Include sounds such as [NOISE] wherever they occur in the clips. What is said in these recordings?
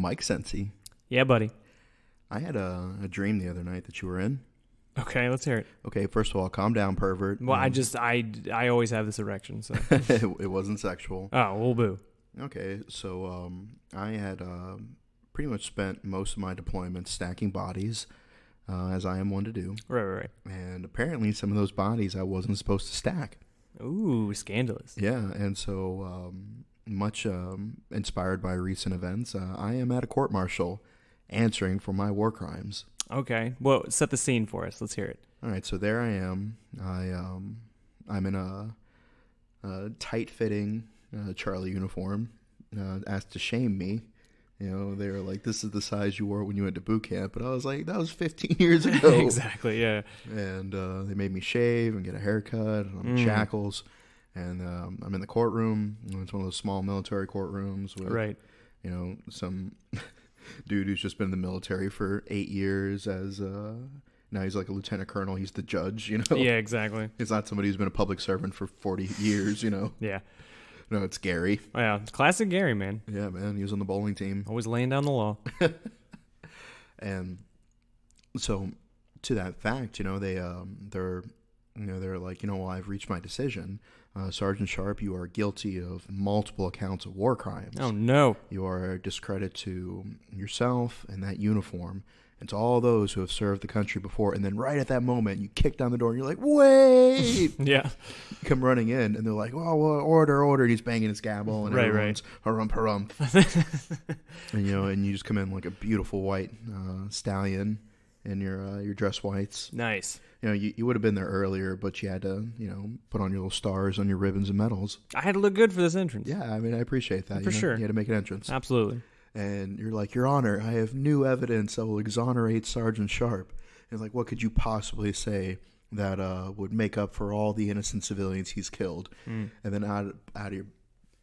Mike Sensi. Yeah, buddy. I had a, a dream the other night that you were in. Okay, let's hear it. Okay, first of all, calm down, pervert. Well, I Um, just I I always have this erection, so [LAUGHS] it, it wasn't sexual. oh, well, boo. Okay, so um, I had um pretty much spent most of my deployment stacking bodies, uh, as I am one to do. Right, right, right. And apparently, some of those bodies I wasn't supposed to stack. Ooh, scandalous. Yeah, and so um, much um, inspired by recent events, uh, I am at a court martial answering for my war crimes. Okay, well, set the scene for us. Let's hear it. All right, so there I am. I um, I'm in a, a tight-fitting uh, Charlie uniform. Uh, asked to shame me. You know, they were like, "This is the size you wore when you went to boot camp," but I was like, "That was 15 [LAUGHS] years [LAUGHS] ago." exactly. Yeah. and uh, they made me shave and get a haircut and Mm. shackles. And um, I'm in the courtroom. It's one of those small military courtrooms with, Right. you know, some [LAUGHS] dude who's just been in the military for eight years as uh, now he's like a lieutenant colonel. He's the judge, you know. Yeah. Exactly. [LAUGHS] It's not somebody who's been a public servant for 40 years, you know. [LAUGHS] Yeah. No, it's Gary. Yeah. It's classic Gary, man. Yeah, man. He was on the bowling team. Always laying down the law. and so to that fact you know they um they're you know they're like you know well i've reached my decision uh, sergeant sharp you are guilty of multiple accounts of war crimes Oh no. you are a discredit to yourself and that uniform and to all those who have served the country before and then right at that moment you kick down the door and you're like wait [LAUGHS] Yeah. you come running in and they're like oh well, order order and he's banging his gavel and Right, right. everyone's harump harump [LAUGHS] and you know and you just come in like a beautiful white uh, stallion in your uh, your dress whites Nice. you know you, you would have been there earlier but you had to you know put on your little stars on your ribbons and medals I had to look good for this entrance. yeah i mean i appreciate that For you know? sure. you had to make an entrance Absolutely. and you're like your honor i have new evidence that will exonerate sergeant sharp and it's like what could you possibly say that uh, would make up for all the innocent civilians he's killed Mm. and then out out of your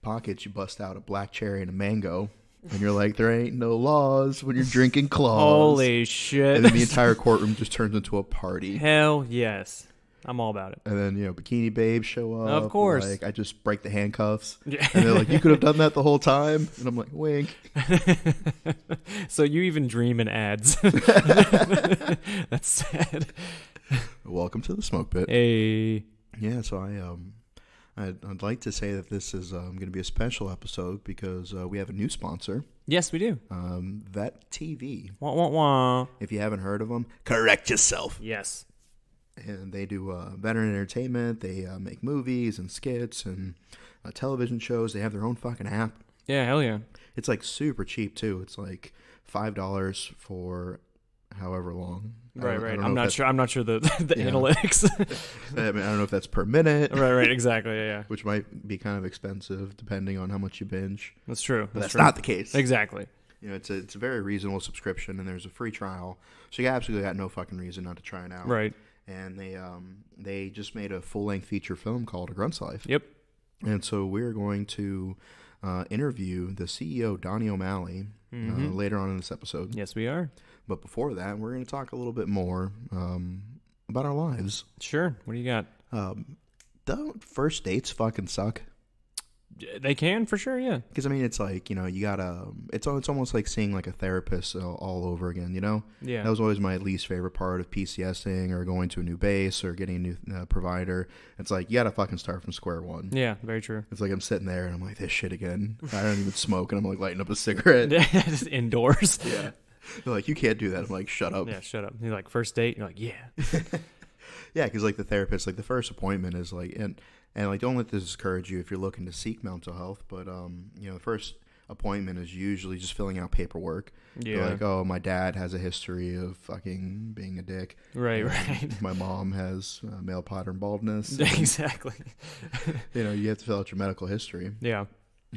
pockets you bust out a black cherry and a mango and you're like there ain't no laws when you're drinking claws Holy shit. and then the entire [LAUGHS] courtroom just turns into a party Hell yes. I'm all about it. and then you know bikini babes show up Of course. like i just break the handcuffs [LAUGHS] and they're like you could have done that the whole time and i'm like wink [LAUGHS] so you even dream in ads. That's sad. welcome to the smoke pit Hey. Yeah, so I um, I'd, I'd like to say that this is um, going to be a special episode because uh, we have a new sponsor, Yes, we do. um, Vet TV. Wah, wah, wah. If you haven't heard of them, correct yourself. Yes. And they do uh, veteran entertainment. They uh, make movies and skits and uh, television shows. They have their own fucking app. Yeah, hell yeah. It's like super cheap too. It's like five dollars for however long. Right, right. I'm not sure. I'm not sure the the Yeah. analytics. [LAUGHS] I, mean, I don't know if that's per minute, right, right. Exactly. Yeah, yeah. which might be kind of expensive depending on how much you binge. That's true. But That's, that's true. not the case. exactly. You know, it's a it's a very reasonable subscription, and there's a free trial, so you absolutely got no fucking reason not to try it out. Right. And they um they just made a full length feature film called A Grunt's Life, Yep. and so we're going to uh, interview the CEO Donny O'Malley uh, Mhm. later on in this episode. Yes, we are. But before that, we're going to talk a little bit more um, about our lives. Sure. What do you got? Um, don't first dates fucking suck? They can for sure. Yeah. Because I mean, it's like you know, you gotta. It's it's almost like seeing like a therapist all, all over again. You know. Yeah. That was always my least favorite part of PCSing or going to a new base or getting a new uh, provider. It's like, you gotta fucking start from square one. yeah. Very true. It's like I'm sitting there and I'm like, this shit again. [LAUGHS] I don't even smoke and I'm like lighting up a cigarette. [LAUGHS] Just indoors. [LAUGHS] yeah. They're like, you can't do that. I'm like, shut up. Yeah. Shut up. You're like first date. You're like, yeah. Yeah, because like the therapist, like the first appointment is like, and and like don't let this discourage you if you're looking to seek mental health, but um, you know, the first appointment is usually just filling out paperwork. They're Yeah. like, oh, my dad has a history of fucking being a dick. right. Um, Right. [LAUGHS] My mom has uh, male pattern baldness. [LAUGHS] exactly. [LAUGHS] you know, you have to fill out your medical history. Yeah.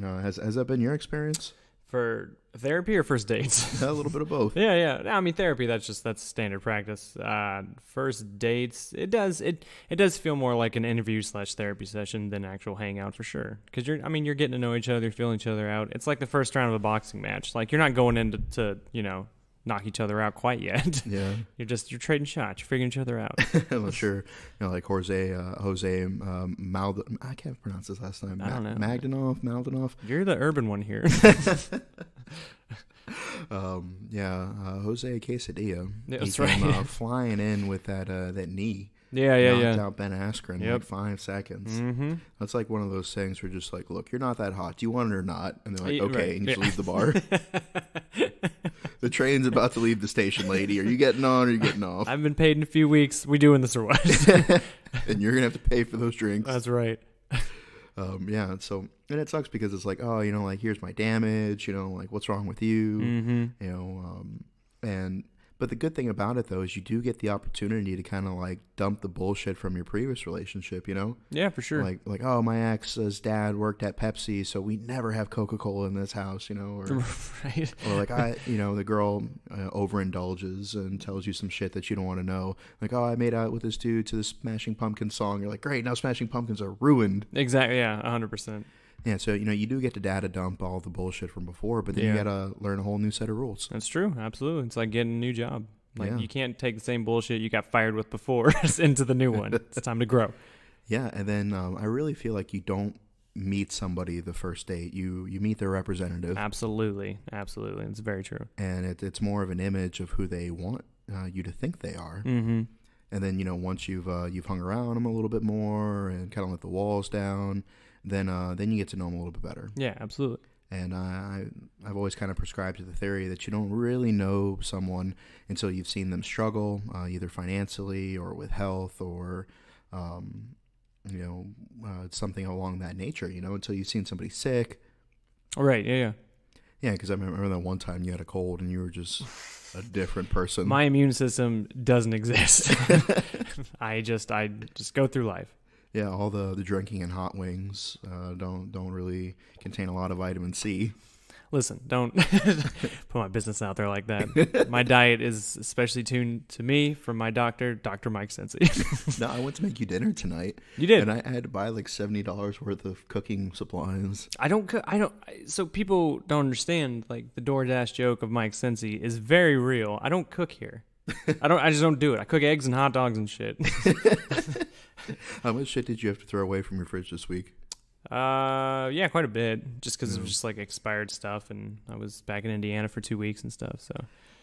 Uh, has has that been your experience? For therapy or first dates? [LAUGHS] a little bit of both. Yeah, yeah. No, I mean therapy. That's just that's standard practice. Uh, first dates, it does it it does feel more like an interview slash therapy session than actual hangout for sure. Because you're, I mean, you're getting to know each other, feeling each other out. It's like the first round of a boxing match. Like you're not going into to you know knock each other out quite yet. [LAUGHS] Yeah, you're just you're trading shots. You're figuring each other out. [LAUGHS] I'm sure. You know, like Jose, uh, Jose um, Mald. I can't pronounce his last name. I don't know. Magdanov, Maldonov. You're the urban one here. [LAUGHS] Um, yeah, uh, Jose Quesadilla. Yeah, he that's came right. uh, flying in with that uh, that knee. yeah, yeah, knocked yeah. out Ben Askren in like five seconds. Mm-hmm. That's like one of those things where just like, look, you're not that hot. Do you want it or not? And they're like, okay, right. and you just Yeah. leave the bar. The train's about to leave the station, lady. Are you getting on or are you getting off? I've been paid in a few weeks. We doing this or what? [LAUGHS] and you're gonna have to pay for those drinks. That's right. Um, yeah. So and it sucks because it's like, oh, you know, like here's my damage. You know, like what's wrong with you? Mm-hmm. You know, um, and but the good thing about it though is you do get the opportunity to kind of like dump the bullshit from your previous relationship. You know, Yeah, for sure. like like oh my ex's dad worked at Pepsi, so we never have Coca Cola in this house. You know, or [LAUGHS] right. or like I, you know, the girl uh, overindulges and tells you some shit that you don't want to know. Like, oh, I made out with this dude to the Smashing Pumpkins song. You're like, great, now Smashing Pumpkins are ruined. Exactly. Yeah, hundred percent. Yeah, so you know, you do get to data dump all the bullshit from before, but then Yeah. you gotta learn a whole new set of rules. That's true. Absolutely. It's like getting a new job. Like Yeah. you can't take the same bullshit you got fired with before [LAUGHS] into the new one. It's time to grow. [LAUGHS] Yeah, and then um, I really feel like you don't meet somebody the first date. You you meet their representative, Absolutely. Absolutely. It's very true. and it, it's more of an image of who they want uh, you to think they are. Mm-hmm. and then you know once you've uh, you've hung around them a little bit more and kind of let the walls down, then uh, then you get to know them a little bit better. Yeah, absolutely. And I I've always kind of prescribed to the theory that you don't really know someone until you've seen them struggle, uh, either financially or with health or. Um, you know, uh, something along that nature. You know, until you've seen somebody sick. All right. Yeah, yeah. Yeah, because I remember that one time you had a cold and you were just a different person. My immune system doesn't exist. [LAUGHS] I just I just go through life. Yeah, all the the drinking and hot wings uh, don't don't really contain a lot of vitamin C. Listen, don't [LAUGHS] put my business out there like that. My diet is especially tuned to me from my doctor, Dr. Mike Sensi. no, I went to make you dinner tonight, you did. and I had to buy like seventy dollars worth of cooking supplies. I don't. cook. I don't. So people don't understand. Like the DoorDash joke of Mike Sensi is very real. I don't cook here. [LAUGHS] I don't. I just don't do it. I cook eggs and hot dogs and shit. [LAUGHS] [LAUGHS] How much shit did you have to throw away from your fridge this week? Uh, yeah, quite a bit. Just because it was just like expired stuff, and I was back in Indiana for two weeks and stuff. So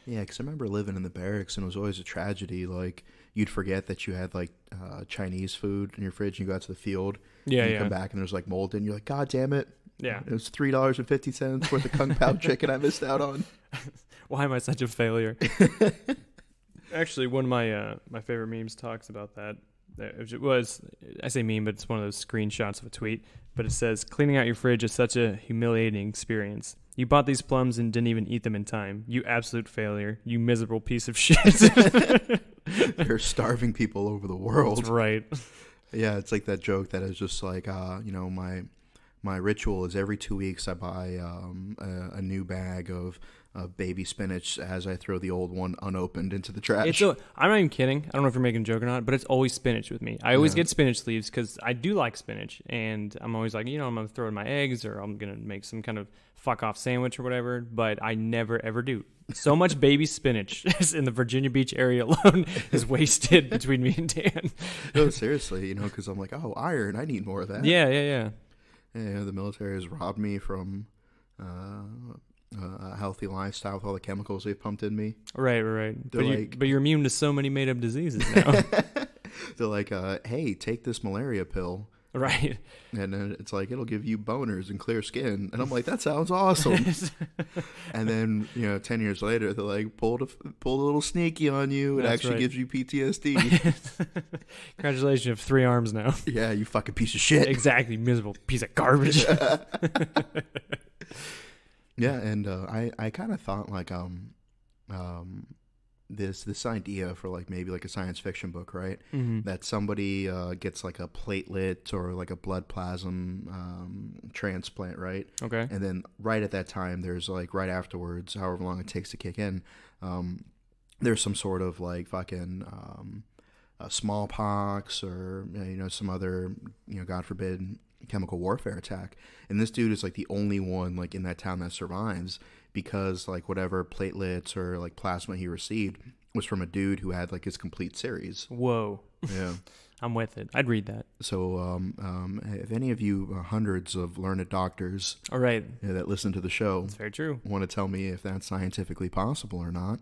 Yeah, because I remember living in the barracks, and it was always a tragedy. Like you'd forget that you had like uh, Chinese food in your fridge, and you go out to the field, yeah, and you yeah, come back, and there's like mold, and you're like, God damn it! yeah. It was three dollars and fifty cents worth of kung pao [LAUGHS] chicken I missed out on. [LAUGHS] Why am I such a failure? Actually, one of my uh, my favorite memes talks about that. It was I say meme, but it's one of those screenshots of a tweet. But it says, "Cleaning out your fridge is such a humiliating experience. You bought these plums and didn't even eat them in time. You absolute failure. You miserable piece of [LAUGHS] shit." [LAUGHS] You're starving people over the world. That's right. [LAUGHS] Yeah, it's like that joke that is just like, uh, you know, my my ritual is every two weeks I buy um, a, a new bag of uh, baby spinach as I throw the old one unopened into the trash. It's a, I'm not even kidding. I don't know if you're making a joke or not, but it's always spinach with me. I always Yeah. get spinach leaves because I do like spinach, and I'm always like, you know, I'm gonna throw in my eggs or I'm gonna make some kind of fuck off sandwich or whatever. But I never ever do. So much [LAUGHS] baby spinach [LAUGHS] in the Virginia Beach area alone [LAUGHS] is wasted between me and Dan. no, seriously, you know, because I'm like, oh, iron, I need more of that. Yeah, yeah, yeah. Yeah, the military has robbed me from uh, a healthy lifestyle with all the chemicals they've pumped in me. Right, right. They're But, you, but you're immune to so many made up diseases [LAUGHS] now. [LAUGHS] They're like, uh, hey, take this malaria pill. right. And then it's like, it'll give you boners and clear skin. And I'm like, that sounds awesome. [LAUGHS] and then, you know, 10 years later, they're like, pulled a, pulled a little sneaky on you. It That's actually right. gives you PTSD. Congratulations, you have three arms now. yeah, you fucking piece of shit. exactly, miserable piece of garbage. Yeah, and uh, I, I kind of thought like um um this this idea for like maybe like a science fiction book, right? hmm That somebody uh, gets like a platelet or like a blood plasm um, transplant, right? Okay. And then right at that time, there's like right afterwards, however long it takes to kick in, um, there's some sort of like fucking um, uh, smallpox or you know some other you know God forbid chemical warfare attack, and this dude is like the only one like in that town that survives because like whatever platelets or like plasma he received was from a dude who had like his complete series. Whoa. Yeah. [LAUGHS] I'm with it. I'd read that. So, um, um, if any of you uh, hundreds of learned doctors All right. uh, that listen to the show That's very true. want to tell me if that's scientifically possible or not,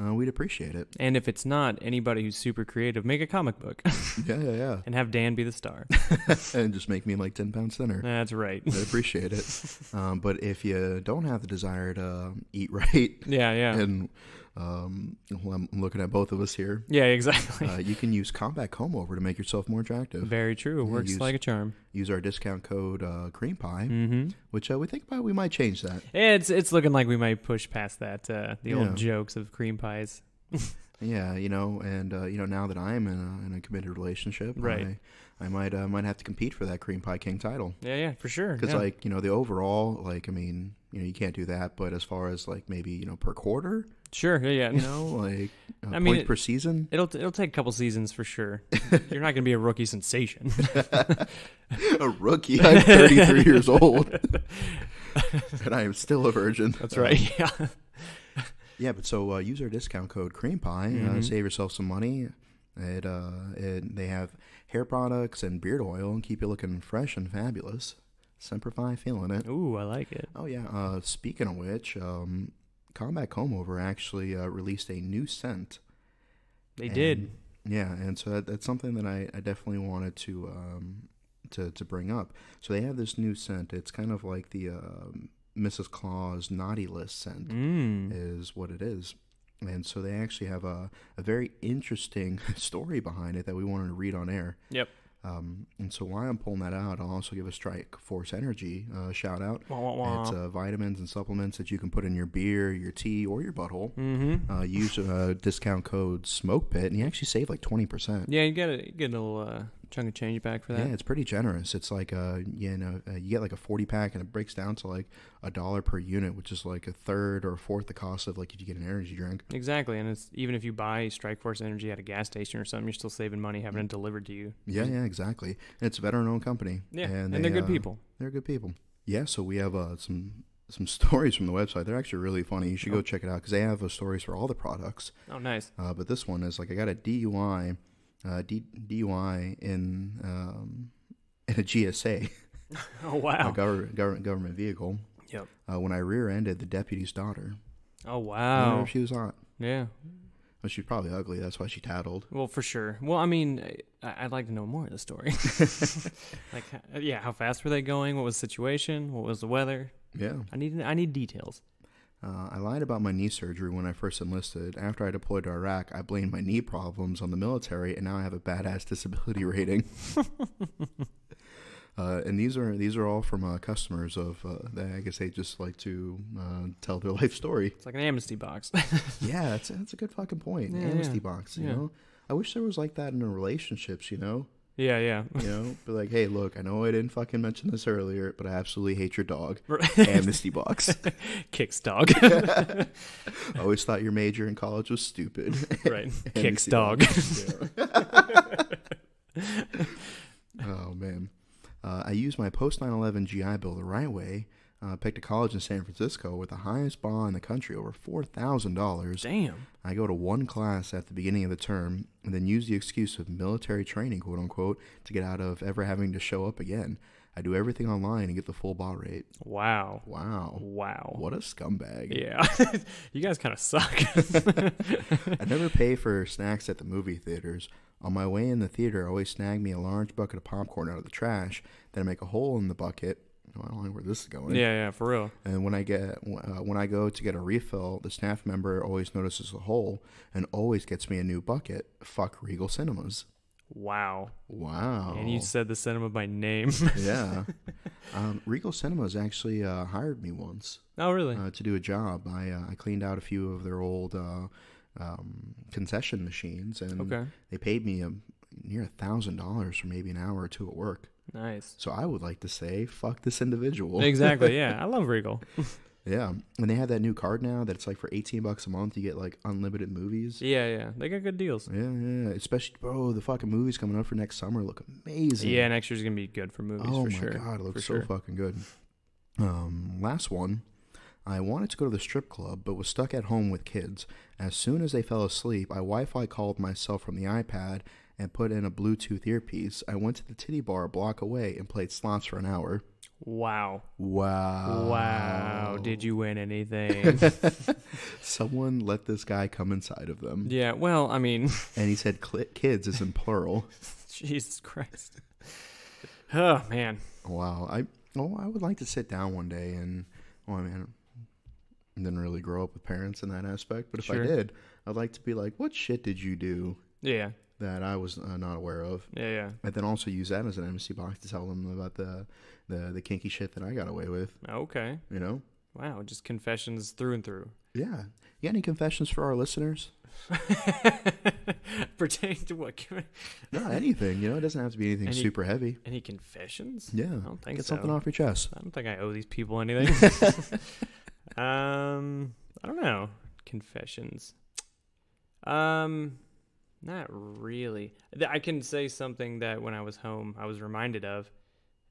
uh, we'd appreciate it. And if it's not, anybody who's super creative, make a comic book [LAUGHS] Yeah, yeah, yeah. and have Dan be the star. [LAUGHS] and just make me like 10 pounds thinner. That's right. I'd appreciate it. [LAUGHS] Um, but if you don't have the desire to eat right, Yeah, yeah. and um, well, I'm looking at both of us here, yeah, exactly. uh, you can use Combat Combover to make yourself more attractive. very true. yeah, Works use- like a charm. Use our discount code uh, Cream Pie, Mm-hmm. which uh, we think about we might change that. It's it's looking like we might push past that. Uh, the Yeah. old jokes of cream pies. [LAUGHS] Yeah, you know, and uh, you know now that I'm in a, in a committed relationship, Right. I, I might uh, might have to compete for that Cream Pie King title Yeah, yeah, for sure. because yeah. like you know the overall like I mean you know you can't do that, but as far as like maybe you know per quarter, sure, yeah, yeah. you [LAUGHS] know like uh, I mean, points it- per season. It'll it'll take a couple seasons for sure. [LAUGHS] You're not gonna be a rookie sensation. [LAUGHS] a rookie. I'm 33 years old, and I am still a virgin. That's Uh, right. Yeah. Yeah, but so uh, use our discount code Cream Pie. Uh, Mhm. save yourself some money. It, uh, it they have hair products and beard oil and keep you looking fresh and fabulous. Semper Fi, feeling it. Ooh, I like it. Oh yeah. Uh, speaking of which, um, Combat Combover actually uh, released a new scent. They And- did. Yeah, and so that, that's something that I, I definitely wanted to um, to to bring up. So they have this new scent. It's kind of like the um Mrs. Claus naughty list scent Mm. is what it is. And so they actually have a, a very interesting [LAUGHS] story behind it that we wanted to read on air. Yep. Um, and so while I'm pulling that out, I'll also give a Strikeforce Energy uh, shout out. Wah, wah, wah. It's uh, vitamins and supplements that you can put in your beer, your tea, or your butthole. mm-hmm. Uh, use uh, discount code SmokePit, and you actually save like 20%. Yeah, you get a you get a little uh, chunk of change back for that. Yeah, it's pretty generous. It's like a you know, you get like a forty pack, and it breaks down to like a dollar per unit, which is like a third or a fourth the cost of like if you get an energy drink. Exactly, and it's even if you buy Strikeforce Energy at a gas station or something, you're still saving money having it delivered to you. Yeah, yeah, exactly. And it's a veteran-owned company. Yeah, and, and, they, they're good uh, people. They're good people. Yeah, so we have uh, some some [LAUGHS] stories from the website. They're actually really funny. You should Oh. go check it out because they have uh, stories for all the products. Oh, nice. Uh, but this one is like I got a DUI, uh, D- DUI in um, [LAUGHS] in a GSA, [LAUGHS] Oh a wow. government government government vehicle. Yep. Uh, when I rear-ended the deputy's daughter. Oh I wow. if she was hot. Yeah. Well, she's probably ugly. That's why she tattled. Well, for sure. Well, I mean, I- I'd like to know more of the story. [LAUGHS] like, yeah, how fast were they going? What was the situation? What was the weather? Yeah. I need I need details. Uh, I lied about my knee surgery when I first enlisted. After I deployed to Iraq, I blamed my knee problems on the military, and now I have a badass [LAUGHS] disability rating. [LAUGHS] uh, and these are these are all from uh, customers of uh, that I guess they just like to uh, tell their [LAUGHS] life story. It's like an amnesty box. yeah, that's that's a good fucking point. Yeah, Amnesty yeah. box, you Yeah. know. I wish there was like that in relationships, you know. Yeah, yeah. You know, but like, hey, look, I know I didn't fucking mention this earlier, but I absolutely hate your dog. Amnesty box. [LAUGHS] Kicks dog. I [LAUGHS] always thought your major in college was stupid. right. [LAUGHS] Kicks dog. oh man, uh, I used my post 9/11 GI Bill the right way. Uh, picked a college in San Francisco with the highest bar in the country, over four thousand dollars. Damn. I go to one class at the beginning of the term, and then use the excuse of military training, quote unquote, to get out of ever having to show up again. I do everything online and get the full bar rate. Wow. Wow, Wow. what a scumbag! Yeah. [LAUGHS] you guys kind of suck. [LAUGHS] I never pay for snacks at the movie theaters. On my way in the theater, I always snag me a large bucket of popcorn out of the trash. Then I make a hole in the bucket. I don't know where this is going. yeah, yeah, for real. And when I get uh, when I go to get a refill, the staff member always notices the hole and always gets me a new bucket. Fuck Regal Cinemas. Wow. Wow. And you said the cinema by name. [LAUGHS] yeah. [LAUGHS] Um, Regal Cinemas actually uh, hired me once oh, really? uh, to do a job. I uh, I cleaned out a few of their old uh, um, concession machines, and okay. they paid me a, near a thousand dollars for maybe an hour or two at work. Nice. So I would like to say, fuck this individual. Exactly. Yeah. [LAUGHS] I love Regal. [LAUGHS] Yeah, and they have that new card now that it's like for eighteen bucks a month you get like unlimited movies. Yeah, yeah. They got good deals. Yeah, yeah. Especially, bro, the fucking movies coming up for next summer look amazing. Yeah, next year's gonna be good for movies oh for my sure. god, it looks for so sure. fucking good. Um, last one. I wanted to go to the strip club, but was stuck at home with kids. As soon as they fell asleep, I Wi-Fi called myself from the iPad and put in a Bluetooth earpiece. I went to the titty bar a block away and played slots for an hour. Wow. Wow! Wow. Did you win anything? [LAUGHS] Someone let this guy come inside of them, yeah. Well, I mean, [LAUGHS] and he said kids is in plural. [LAUGHS] Jesus Christ. Oh man. Wow. I oh I would like to sit down one day and well I mean I didn't really grow up with parents in that aspect, but if Sure. I did, I'd like to be like, what shit did you do Yeah. That I was uh, not aware of? Yeah. Yeah. And then also use that as an amnesty box to tell them about the the the kinky shit that I got away with. Okay. You know? Wow. Just confessions through and through. Yeah. You got any confessions for our listeners? [LAUGHS] Pertaining to what? [LAUGHS] No, anything. You know, it doesn't have to be anything Any- super heavy. Any confessions? Yeah. I don't think Get so. something off your chest. I don't think I owe these people anything. [LAUGHS] um, I don't know. Confessions. Um, not really. I can say something that when I was home, I was reminded of.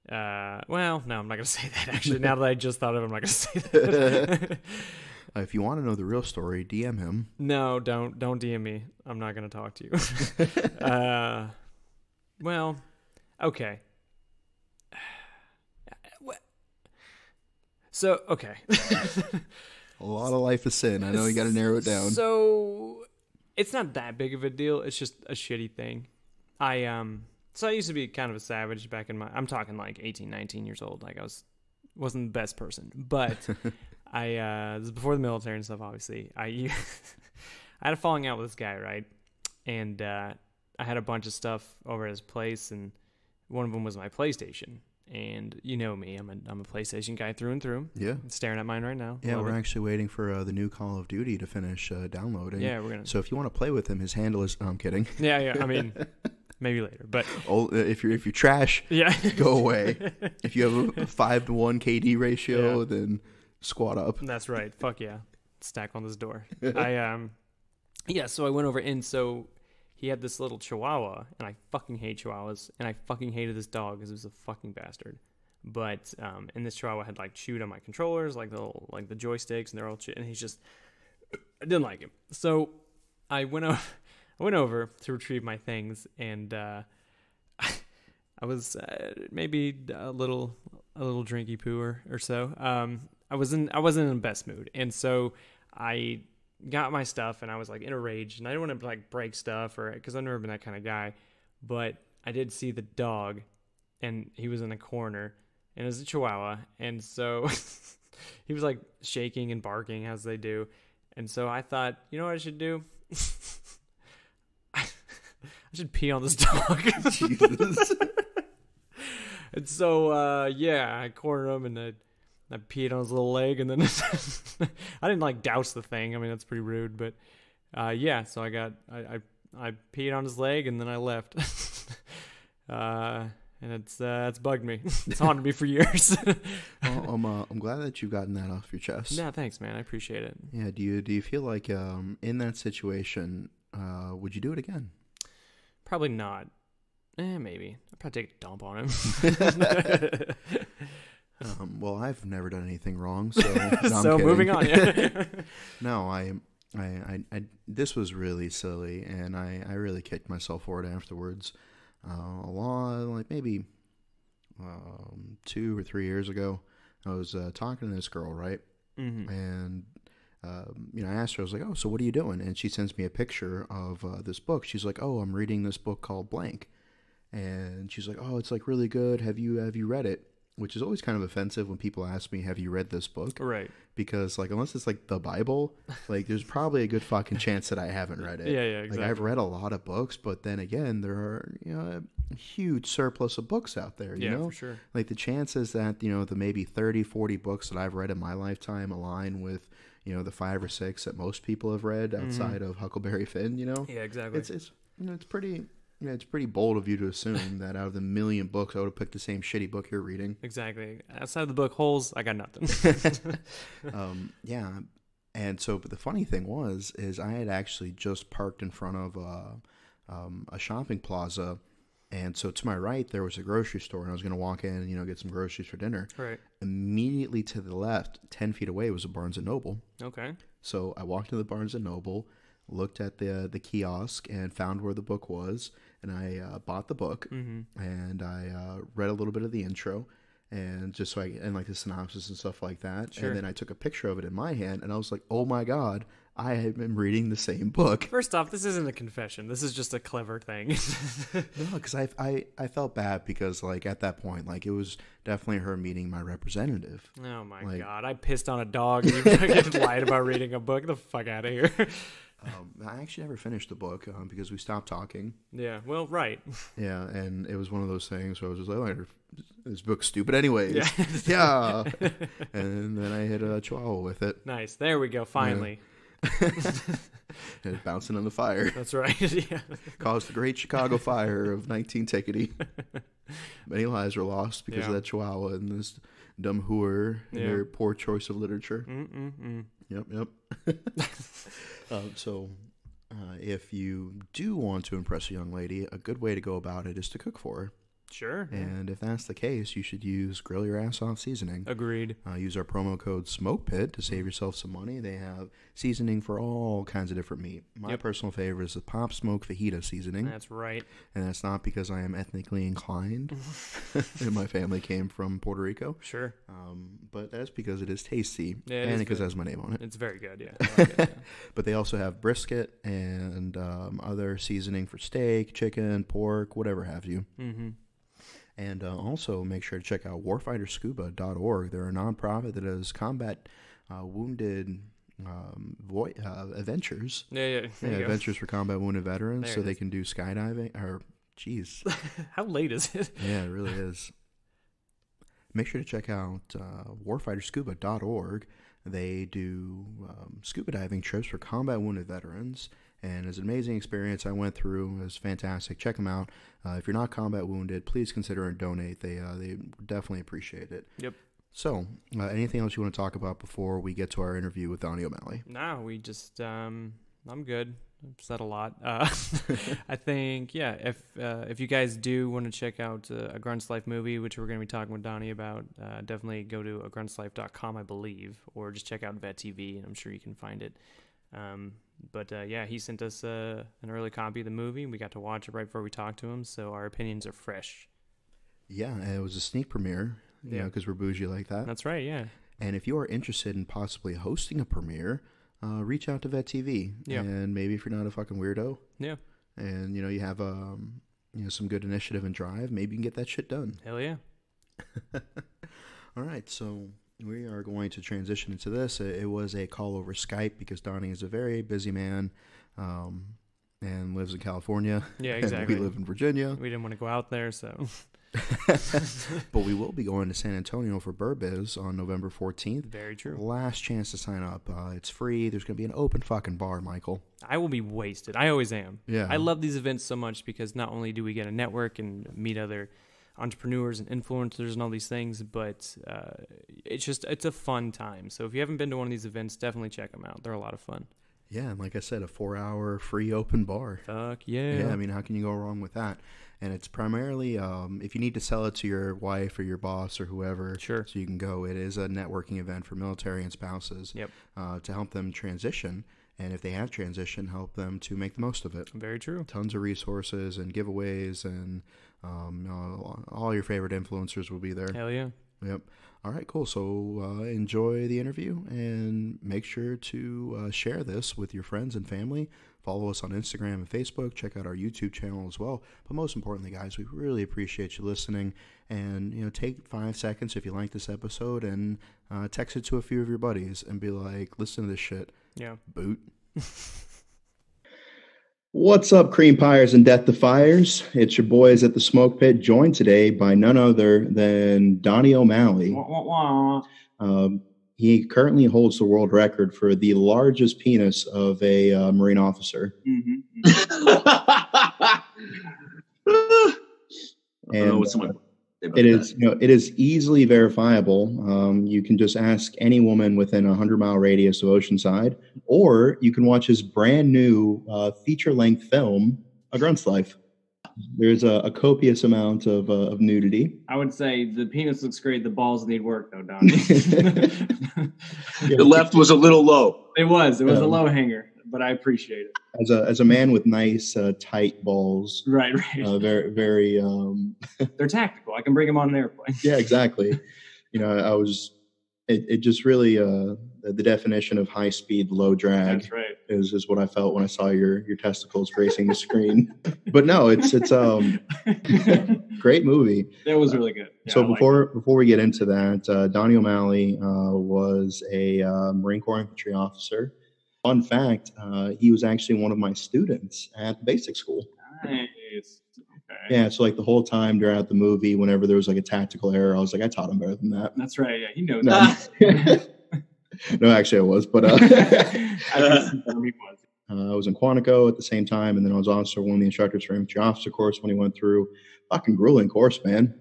Uh, well, no, I'm not gonna [LAUGHS] say that. Actually, now that I just thought of, it, I'm not gonna say that. Uh, [LAUGHS] if you want to know the real story, DM him. no, don't don't DM me. I'm not gonna talk to you. [LAUGHS] uh, well, okay. [SIGHS] So okay. A lot of life is sin. I know you got to narrow it down. So it's not that big of a deal. It's just a shitty thing. I um so I used to be kind of a savage back in my I'm talking like 18, 19 years old. Like I was wasn't the best person. But [LAUGHS] I uh this is before the military and stuff obviously. I [LAUGHS] I had a falling out with this guy, right? And uh I had a bunch of stuff over at his place and one of them was my PlayStation. And you know me, I'm a I'm a PlayStation guy through and through. yeah. I'm staring at mine right now. Yeah, Love we're it. actually waiting for uh, the new Call of Duty to finish uh, downloading. Yeah, we're gonna So if you want to play with him, his handle is. No, I'm kidding. [LAUGHS] Yeah, yeah. I mean, [LAUGHS] maybe later, but Oh, if you're if you're trash, yeah, go away. [LAUGHS] if you have a five to one KD ratio, Yeah. then squat up. That's right. Fuck yeah. Stack on this door. I um, yeah. So I went over and so he had this little Chihuahua, and I fucking hate Chihuahuas, and I fucking hated this dog because it was a fucking bastard. But um, and this Chihuahua had like chewed on my controllers, like the little, like the joysticks, and they're all shit, and he's just [CLEARS THROAT] I didn't like him. So I went over, [LAUGHS] I went over to retrieve my things, and uh, [LAUGHS] I was uh, maybe a little a little drinky pooer or so. Um, I was in I wasn't in the best mood, and so I got my stuff, and I was like in a rage, and I didn't want to like break stuff or because I've never been that kind of guy, but I did see the dog, and he was in a corner, and it was a Chihuahua, and so [LAUGHS] he was like shaking and barking as they do, and so I thought, you know what I should do. [LAUGHS] I should pee on this [LAUGHS] dog. Jesus. And so, uh, yeah, I cornered him and I, I peed on his little leg, and then [LAUGHS] I didn't like douse the thing. I mean, that's pretty rude, but uh, yeah. So I got I, I I peed on his leg, and then I left. [LAUGHS] uh, and it's uh, it's bugged me. [LAUGHS] It's haunted me for years. well, I'm uh, I'm glad that you've gotten that off your chest. yeah, thanks, man. I appreciate it. Yeah. Do you do you feel like um in that situation uh would you do it again? Probably not. Eh, maybe. I'd probably take a dump on him. Um, well, I've never done anything wrong, [LAUGHS] so no, so moving on. Yeah. [LAUGHS] No, I, I, I, I, this was really silly, and I, I really kicked myself for it afterwards. Uh, a lot, like maybe um, two or three years ago, I was uh, talking to this girl, right? hmm And um, you know, I asked her, I was like, "Oh, so what are you doing?" And she sends me a picture of uh, this book. She's like, "Oh, I'm reading this book called Blank," and she's like, "Oh, it's like really good. Have you have you read it?" Which is always kind of offensive when people ask me, "Have you read this book?" Right. because like unless it's like the Bible, like there's probably a good fucking chance that I haven't read it. Yeah, yeah, Like exactly. I've read a lot of books, but then again, there are you know a huge surplus of books out there. You yeah, know, for sure. like the chances that you know the maybe 30, 40 books that I've read in my lifetime align with you know the five or six that most people have read mm-hmm. outside of Huckleberry Finn. You know, Yeah, exactly. it's it's you know it's pretty Yeah, it's pretty bold of you to assume that out of the million books, I would have picked the same shitty book you're reading. Exactly. Outside of the book holes, I got nothing. [LAUGHS] [LAUGHS] um, yeah, and so, but the funny thing was, is I had actually just parked in front of uh, um, a shopping plaza, and so to my right there was a grocery store, and I was going to walk in, and, you know, get some groceries for dinner. right. Immediately to the left, ten feet away, was a Barnes and Noble. Okay. So I walked into the Barnes and Noble, looked at the the kiosk, and found where the book was, and I uh, bought the book, Mm-hmm. and I uh, read a little bit of the intro, and just so I and like the synopsis and stuff like that, Sure. and then I took a picture of it in my hand, and I was like, oh my god, I have been reading the same book. First off, this isn't a confession. This is just a clever thing. [LAUGHS] No, because I, I I felt bad because like at that point, like it was definitely her meeting my representative. oh my Like- god! I pissed on a dog. And you [LAUGHS] fucking lied about reading a book. Get the fuck out of here. [LAUGHS] Um, I actually never finished the book um, because we stopped talking. yeah. Well, right. [LAUGHS] Yeah, and it was one of those things where I was just like, oh, this book's stupid anyways. Yeah. [LAUGHS] Yeah. and then I hit a chihuahua with it, Nice. There we go. Finally. [LAUGHS] and bouncing on the fire. That's right. yeah. Caused the Great Chicago Fire of 19 Tickety. Many lives were lost because Yeah. of that chihuahua and this and Yeah. their poor choice of literature. Mm-mm-mm. Yep, yep. [LAUGHS] um, so, uh, if you do want to impress a young lady, a good way to go about it is to cook for her. Sure. And if that's the case, you should use Grill Your Ass Off seasoning. Agreed. Uh, use our promo code SmokePit to save yourself some money. They have seasoning for all kinds of different meat. My Yep. personal favorite is the Pop Smoke Fajita seasoning, That's right. and that's not because I am ethnically inclined, [LAUGHS] [LAUGHS] and my family came from Puerto Rico, Sure. um, but that's because it is tasty, Yeah, and because it has my name on it. It's very good. Yeah. [LAUGHS] Like it, yeah. But they also have brisket and um, other seasoning for steak, chicken, pork, whatever have you. Mm-hmm. And uh, also make sure to check out warfighterscuba.org. They're a nonprofit that does combat uh, wounded um, vo- uh, adventures. Yeah. Yeah. Yeah, adventures for combat wounded veterans, There so they is. can do skydiving. Or, jeez, [LAUGHS] How late is it? yeah, it really is. Make sure to check out uh, warfighterscuba.org. They do um, scuba diving trips for combat wounded veterans, and it's an amazing experience I went through. It was fantastic. Check them out. Uh, if you're not combat wounded, please consider and donate. They uh, they definitely appreciate it. Yep. So, uh, anything else you want to talk about before we get to our interview with Donny O'Malley? No, we just um I'm good. I've said a lot. Uh, [LAUGHS] I think yeah. If uh, if you guys do want to check out uh, a Grunt's Life movie, which we're going to be talking with Donny about, uh, definitely go to agruntslife.com, I believe, or just check out Vet TV, and I'm sure you can find it. Um, but uh, yeah, he sent us uh, an early copy of the movie. We got to watch it right before we talked to him, so our opinions are fresh. Yeah, it was a sneak premiere. You Yeah. know, because we're bougie like that. That's right. Yeah. And if you are interested in possibly hosting a premiere, uh, reach out to Vet TV. Yeah. And maybe if you're not a fucking weirdo, Yeah. and you know you have um you know some good initiative and drive, maybe you can get that shit done. Hell yeah. [LAUGHS] All right, so we are going to transition into this. It, was a call over Skype because Donny is a very busy man, um, and lives in California. Yeah. [LAUGHS] Exactly. we live in Virginia, we didn't want to go out there, so [LAUGHS] but we will be going to San Antonio for Burbiz on November 14th. very true. Last chance to sign up. Uh, it's free. There's going to be an open fucking bar, Michael. I will be wasted. I always am. Yeah. I love these events so much because not only do we get a network and meet other entrepreneurs and influencers and all these things, but uh, it's just it's a fun time. So if you haven't been to one of these events, definitely check them out. They're a lot of fun. Yeah, and like I said, a four-hour free open bar. Fuck yeah. Yeah, I mean, how can you go wrong with that? And it's primarily um, if you need to sell it to your wife or your boss or whoever, Sure. so you can go. It is a networking event for military and spouses Yep. uh, to help them transition. And if they have transition, help them to make the most of it. Very true. Tons of resources and giveaways, and um, all, all your favorite influencers will be there. Hell yeah. Yep. All right, cool. So uh, enjoy the interview and make sure to uh, share this with your friends and family. Follow us on Instagram and Facebook. Check out our YouTube channel as well. But most importantly, guys, we really appreciate you listening. And you know, take five seconds if you like this episode and uh, text it to a few of your buddies and be like, "Listen to this shit." Yeah. Boot. [LAUGHS] What's up, cream piers and death defiers? It's your boys at the Smoke Pit, joined today by none other than Donny O'Malley. Um, he currently holds the world record for the largest penis of a uh, Marine officer. I don't know And, what someone say about It that. is, you know, it is easily verifiable. Um, you can just ask any woman within a hundred mile radius of Oceanside, or you can watch his brand new uh, feature length film, A Grunt's Life. There's a, a copious amount of, uh, of nudity. I would say the penis looks great. The balls need work though, Donny. [LAUGHS] [LAUGHS] The left was a little low. it was. It was a Um, low hanger, but I appreciate it. As a as a man with nice uh, tight balls, Right, right. uh, very very um, [LAUGHS] They're tactical. I can bring them on an airplane. yeah exactly. you know, I was it, it just really uh, the, definition of high speed low drag. That's right. is is what I felt when I saw your your testicles gracing the screen. [LAUGHS] but no, it's it's um [LAUGHS] great movie. That was really good. Yeah, so I before before we get into that, uh, Donny O'Malley uh, was a uh, Marine Corps infantry officer. Fun fact: uh, he was actually one of my students at basic school. Nice. Okay. Yeah, so like the whole time throughout the movie, whenever there was like a tactical error, I was like, I taught him better than that. That's right. Yeah, he knows. No, that. [LAUGHS] no, actually, I was, but uh, [LAUGHS] I can confirm he was. [LAUGHS] Uh, I was in Quantico at the same time, and then I was also one of the instructors for infantry officer course when he went through. Fucking grueling course, man.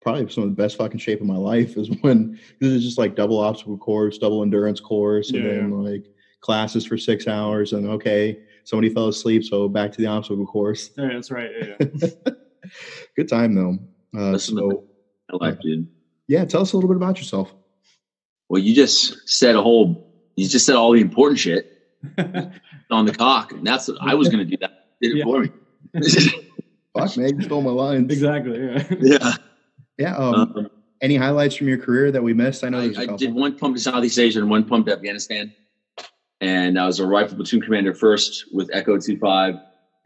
Probably some of the best fucking shape of my life is when this is just like double obstacle course, double endurance course, and Yeah, then like classes for six hours, and okay, somebody fell asleep, so back to the obstacle course. Yeah, that's right. Yeah, yeah. [LAUGHS] Good time though. Uh, Listen so I like, dude. yeah, tell us a little bit about yourself. Well, you just said a whole. You just said all the important shit [LAUGHS] on the cock, and that's what I was going to do. That did it Yeah. for me. [LAUGHS] Fuck, man, you stole my lines. exactly. Yeah. yeah. Yeah. Um, Um, any highlights from your career that we missed? I know I, there's a I couple. did one pump to Southeast Asia and one pump to Afghanistan. And I was a rifle platoon commander first with Echo 25.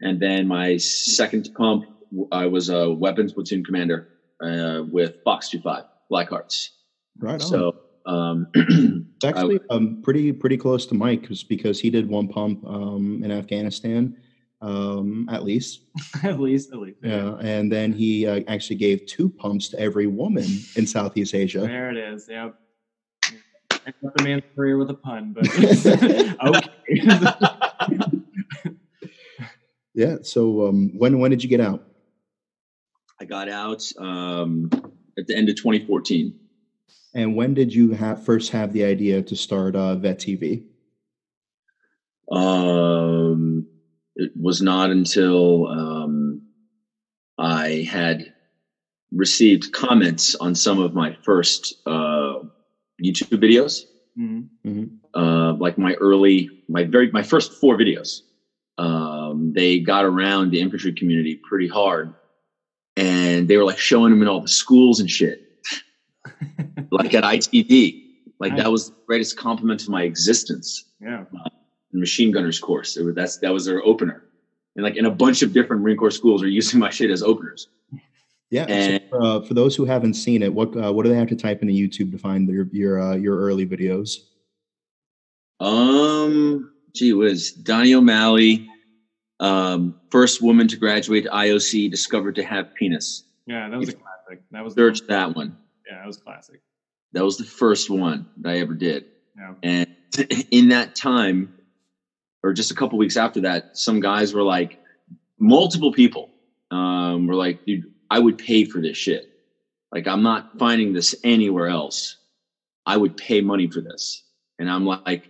And then my second pump, I was a weapons platoon commander uh, with Fox 25, Black Hearts. right on. So, um, [CLEARS THROAT] It's actually um, pretty pretty close to Mike just because he did one pump um, in Afghanistan, um, at least. [LAUGHS] at least, at least. Yeah, and then he uh, actually gave two pumps to every woman in Southeast Asia. There it is. Yep. I got the man's career with a pun, but okay. [LAUGHS] [LAUGHS] Yeah. So um, when when did you get out? I got out um, at the end of 2014. And when did you have first have the idea to start uh, Vet TV? Um, it was not until um, I had received comments on some of my first uh, YouTube videos, Mhm. uh, like my early, my very, my first four videos. Um, they got around the infantry community pretty hard, and they were like showing them in all the schools and shit, [LAUGHS] like at ITB. Like that was the greatest compliment to my existence yeah. machine gunners course. It was, that's that was their opener, and like in a bunch of different Marine Corps schools are using my shit as openers. Yeah. so, And- uh, for those who haven't seen it, what uh, what do they have to type into YouTube to find your your uh, your early videos? Um, gee whiz, Donny O'Malley, um, first woman to graduate IOC, discovered to have penis. Yeah, that was a classic. That was Search that one. Yeah, that was classic. That was the first one that I ever did. Yeah. And [LAUGHS] in that time, or just a couple weeks after that, some guys were like, multiple people um, were like, dude, I would pay for this shit. Like, I'm not finding this anywhere else. I would pay money for this. And I'm like,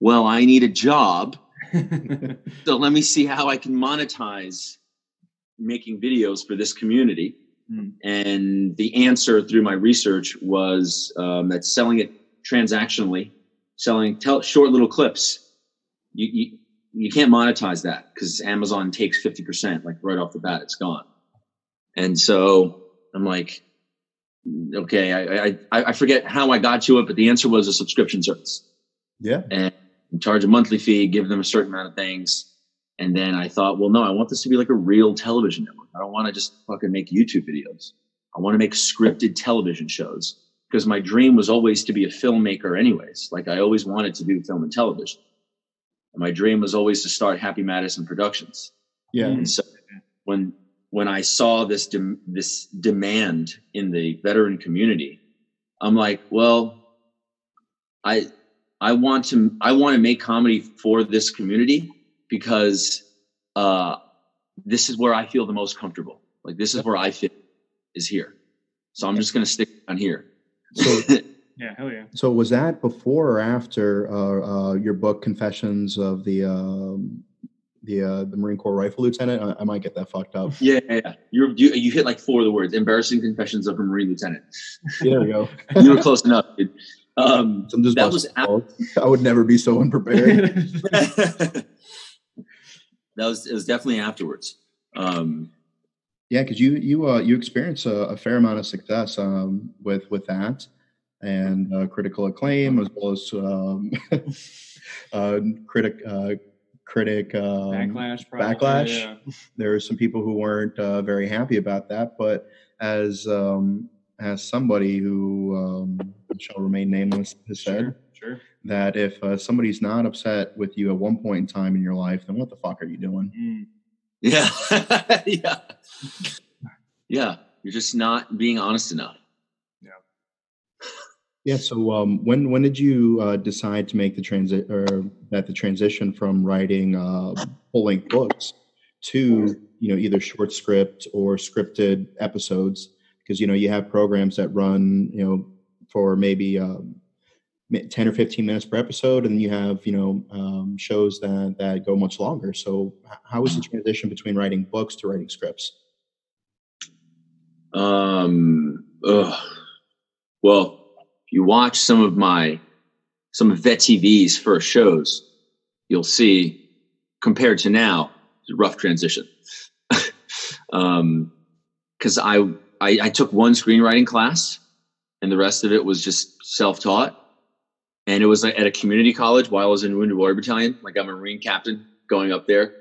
well, I need a job. [LAUGHS] So let me see how I can monetize making videos for this community. Hmm. And the answer through my research was um, that selling it transactionally, selling tell, short little clips, you, you, you can't monetize that because Amazon takes 50%, like right off the bat, it's gone. And so I'm like, okay, I, I, I forget how I got to it, but the answer was a subscription service Yeah. and charge a monthly fee, give them a certain amount of things. And then I thought, well, no, I want this to be like a real television network. I don't want to just fucking make YouTube videos. I want to make scripted television shows because my dream was always to be a filmmaker anyways. Like I always wanted to do film and television. And my dream was always to start Happy Madison Productions. Yeah. And so when when I saw this dem- this demand in the veteran community, I'm like, well, I I want to I want to make comedy for this community because uh, this is where I feel the most comfortable. Like this is where I fit is here. So I'm just gonna stick on here. So [LAUGHS] Yeah, hell yeah. So was that before or after uh, uh, your book Confessions of the um, the uh, the Marine Corps Rifle Lieutenant? I, I might get that fucked up. yeah, yeah, yeah. You're, you you hit like four of the words. Embarrassing confessions of a Marine lieutenant. There we go. [LAUGHS] You were close enough, dude. Um, [LAUGHS] I'm That was. I would never be so unprepared. [LAUGHS] that was it was definitely afterwards. Um, yeah, because you you uh, you experience a, a fair amount of success um, with with that and uh, critical acclaim as well as um, uh, critic uh, critic um, Backlash. Probably. Backlash? Yeah. there were some people who weren't uh, very happy about that. But as um, as somebody who um, shall remain nameless has said, Sure. Sure. that if uh, somebody's not upset with you at one point in time in your life, then what the fuck are you doing? Mm. yeah, [LAUGHS] yeah, yeah. You're just not being honest enough. Yeah. So um, when when did you uh, decide to make the transit or that the transition from writing uh, full length books to you know either short script or scripted episodes? Because you know you have programs that run you know for maybe um, ten or fifteen minutes per episode, and you have you know um, shows that that go much longer. So how was the transition between writing books to writing scripts? Um, ugh. Well, you watch some of my some of Vet TV's first shows, you'll see compared to now, it's a rough transition. [LAUGHS] um, because I, I I took one screenwriting class, and the rest of it was just self taught, and it was like at a community college while I was in Wounded Warrior Battalion. Like I'm a Marine captain going up there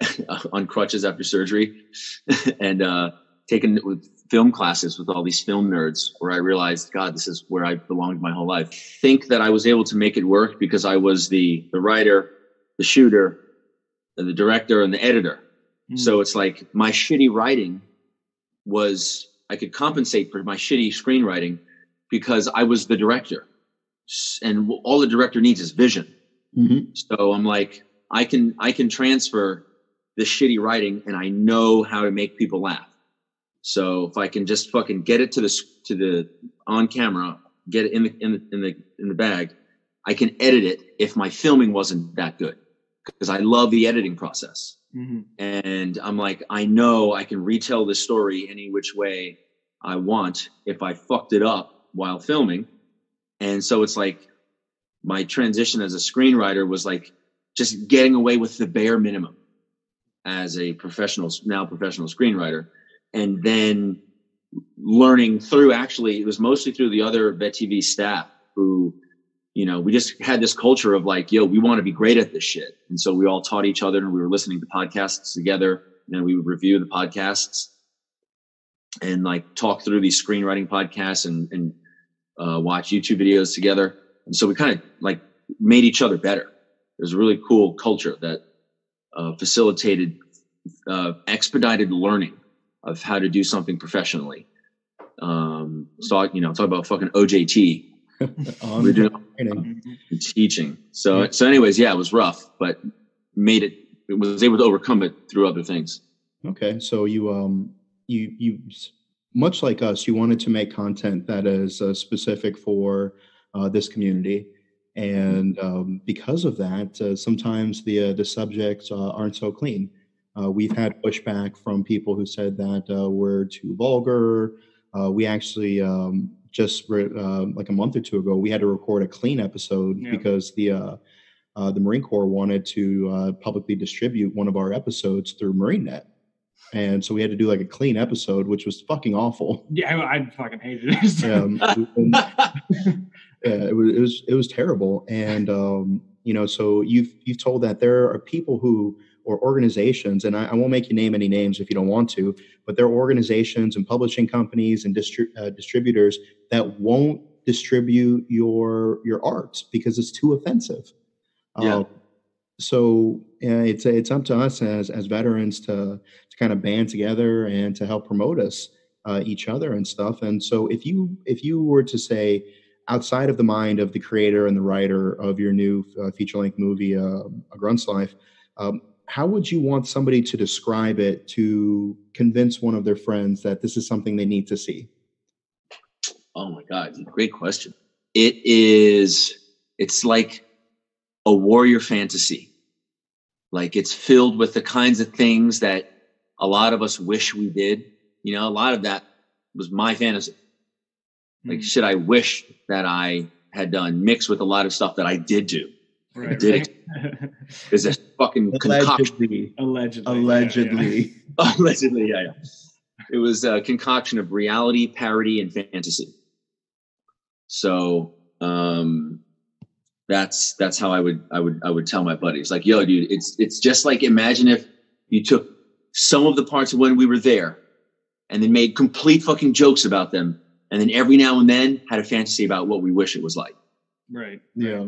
[LAUGHS] on crutches after surgery, [LAUGHS] and uh, taking with film classes with all these film nerds where I realized, God, this is where I belonged my whole life. Think that I was able to make it work because I was the the writer, the shooter, the director, and the editor. Mm. So it's like my shitty writing was I could compensate for my shitty screenwriting because I was the director. And all the director needs is vision. Mm-hmm. So I'm like, I can I can transfer the shitty writing and I know how to make people laugh. So if I can just fucking get it to the to the on camera, get it in the in the in the in the bag, I can edit it if my filming wasn't that good because I love the editing process. Mhm. And I'm like, I know I can retell the story any which way I want if I fucked it up while filming. And so it's like my transition as a screenwriter was like just getting away with the bare minimum as a professional, now professional screenwriter. And then learning through actually, it was mostly through the other Vet TV staff who, you know, we just had this culture of like, yo, we want to be great at this shit. And so we all taught each other and we were listening to podcasts together and we would review the podcasts and like talk through these screenwriting podcasts and, and uh, watch YouTube videos together. And so we kind of like made each other better. Was a really cool culture that uh, facilitated uh, expedited learning of how to do something professionally. Um, so you know, talk about fucking OJT [LAUGHS] We're doing- training. Mhm. teaching. So so anyways, yeah, it was rough, but made it. It was able to overcome it through other things. Okay, so you um you you much like us, you wanted to make content that is uh, specific for uh, this community, and um, because of that, uh, sometimes the uh, the subjects uh, aren't so clean. Uh, we've had pushback from people who said that uh, we're too vulgar. Uh, we actually um, just re- uh, like a month or two ago, we had to record a clean episode Yeah. because the uh, uh, the Marine Corps wanted to uh, publicly distribute one of our episodes through MarineNet. And so we had to do like a clean episode, which was fucking awful. Yeah, I, I fucking hated it. Um, [LAUGHS] and, yeah, it was it was it was terrible. And um, you know, so you've you've told that there are people who or organizations, and I, I won't make you name any names if you don't want to, but there are organizations and publishing companies and distri- uh, distributors that won't distribute your your art because it's too offensive. Yeah. Uh, so yeah, it's it's up to us as as veterans to to kind of band together and to help promote us uh, each other and stuff. And so if you if you were to say outside of the mind of the creator and the writer of your new uh, feature length movie, uh, A Grunt's Life, um, how would you want somebody to describe it to convince one of their friends that this is something they need to see? Oh my God, great question. It is, it's like a warrior fantasy. Like it's filled with the kinds of things that a lot of us wish we did. You know, a lot of that was my fantasy. Like, Mm. shit, I wish that I had done mixed with a lot of stuff that I did do. Right, did right. Is a fucking concoction. Allegedly. Allegedly. yeah, Allegedly. [LAUGHS] Allegedly, yeah, yeah. It was a concoction of reality, parody, and fantasy. So um, that's that's how I would I would I would tell my buddies like, yo, dude, it's it's just like imagine if you took some of the parts of when we were there, and then made complete fucking jokes about them, and then every now and then had a fantasy about what we wish it was like. Yeah. Right. Yeah.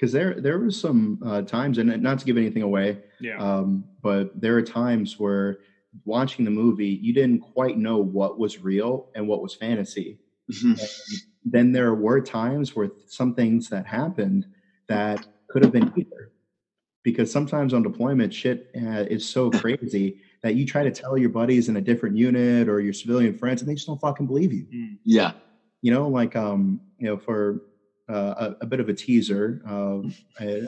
Because there there was some uh, times, and not to give anything away, Yeah. um, but there are times where watching the movie, you didn't quite know what was real and what was fantasy. then there were times where some things that happened that could have been either. Because sometimes on deployment, shit uh, is so crazy that you try to tell your buddies in a different unit or your civilian friends, and they just don't fucking believe you. Mm. yeah. You know, like um, you know, for uh, a, a bit of a teaser, uh,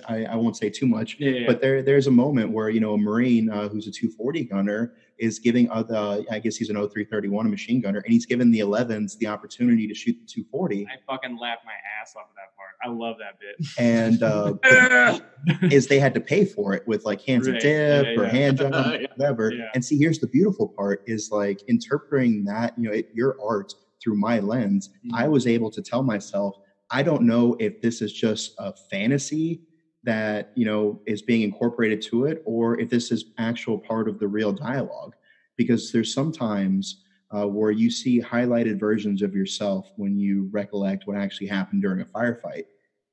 I, I won't say too much, Yeah. yeah. but there there's a moment where you know a marine uh, who's a 240 gunner is giving other i guess he's an 0331 a machine gunner and he's given the 11s the opportunity to shoot the 240 I fucking laughed my ass off of that part. I love that bit. and uh, [LAUGHS] is they had to pay for it with like hands Right. of dip Yeah, or hand [LAUGHS] Yeah. whatever and see here's the beautiful part is like interpreting that you know it, your art through my lens i Mhm. was able to tell myself i don't know if this is just a fantasy that you know is being incorporated to it or if this is actual part of the real dialogue because there's sometimes uh, where you see highlighted versions of yourself when you recollect what actually happened during a firefight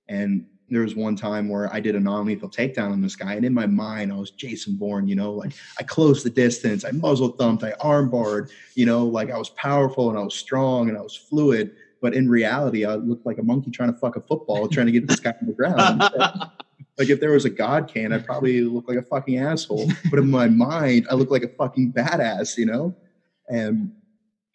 and there was one time where I did a non-lethal takedown on this guy, and in my mind, I was Jason Bourne. You know, like I closed the distance, I muzzle thumped, I arm barred. You know, like I was powerful and I was strong and I was fluid. But in reality, I looked like a monkey trying to fuck a football, trying to get this guy on the ground. [LAUGHS] like if there was a god can, I'd probably look like a fucking asshole. But in my mind, I look like a fucking badass. You know, and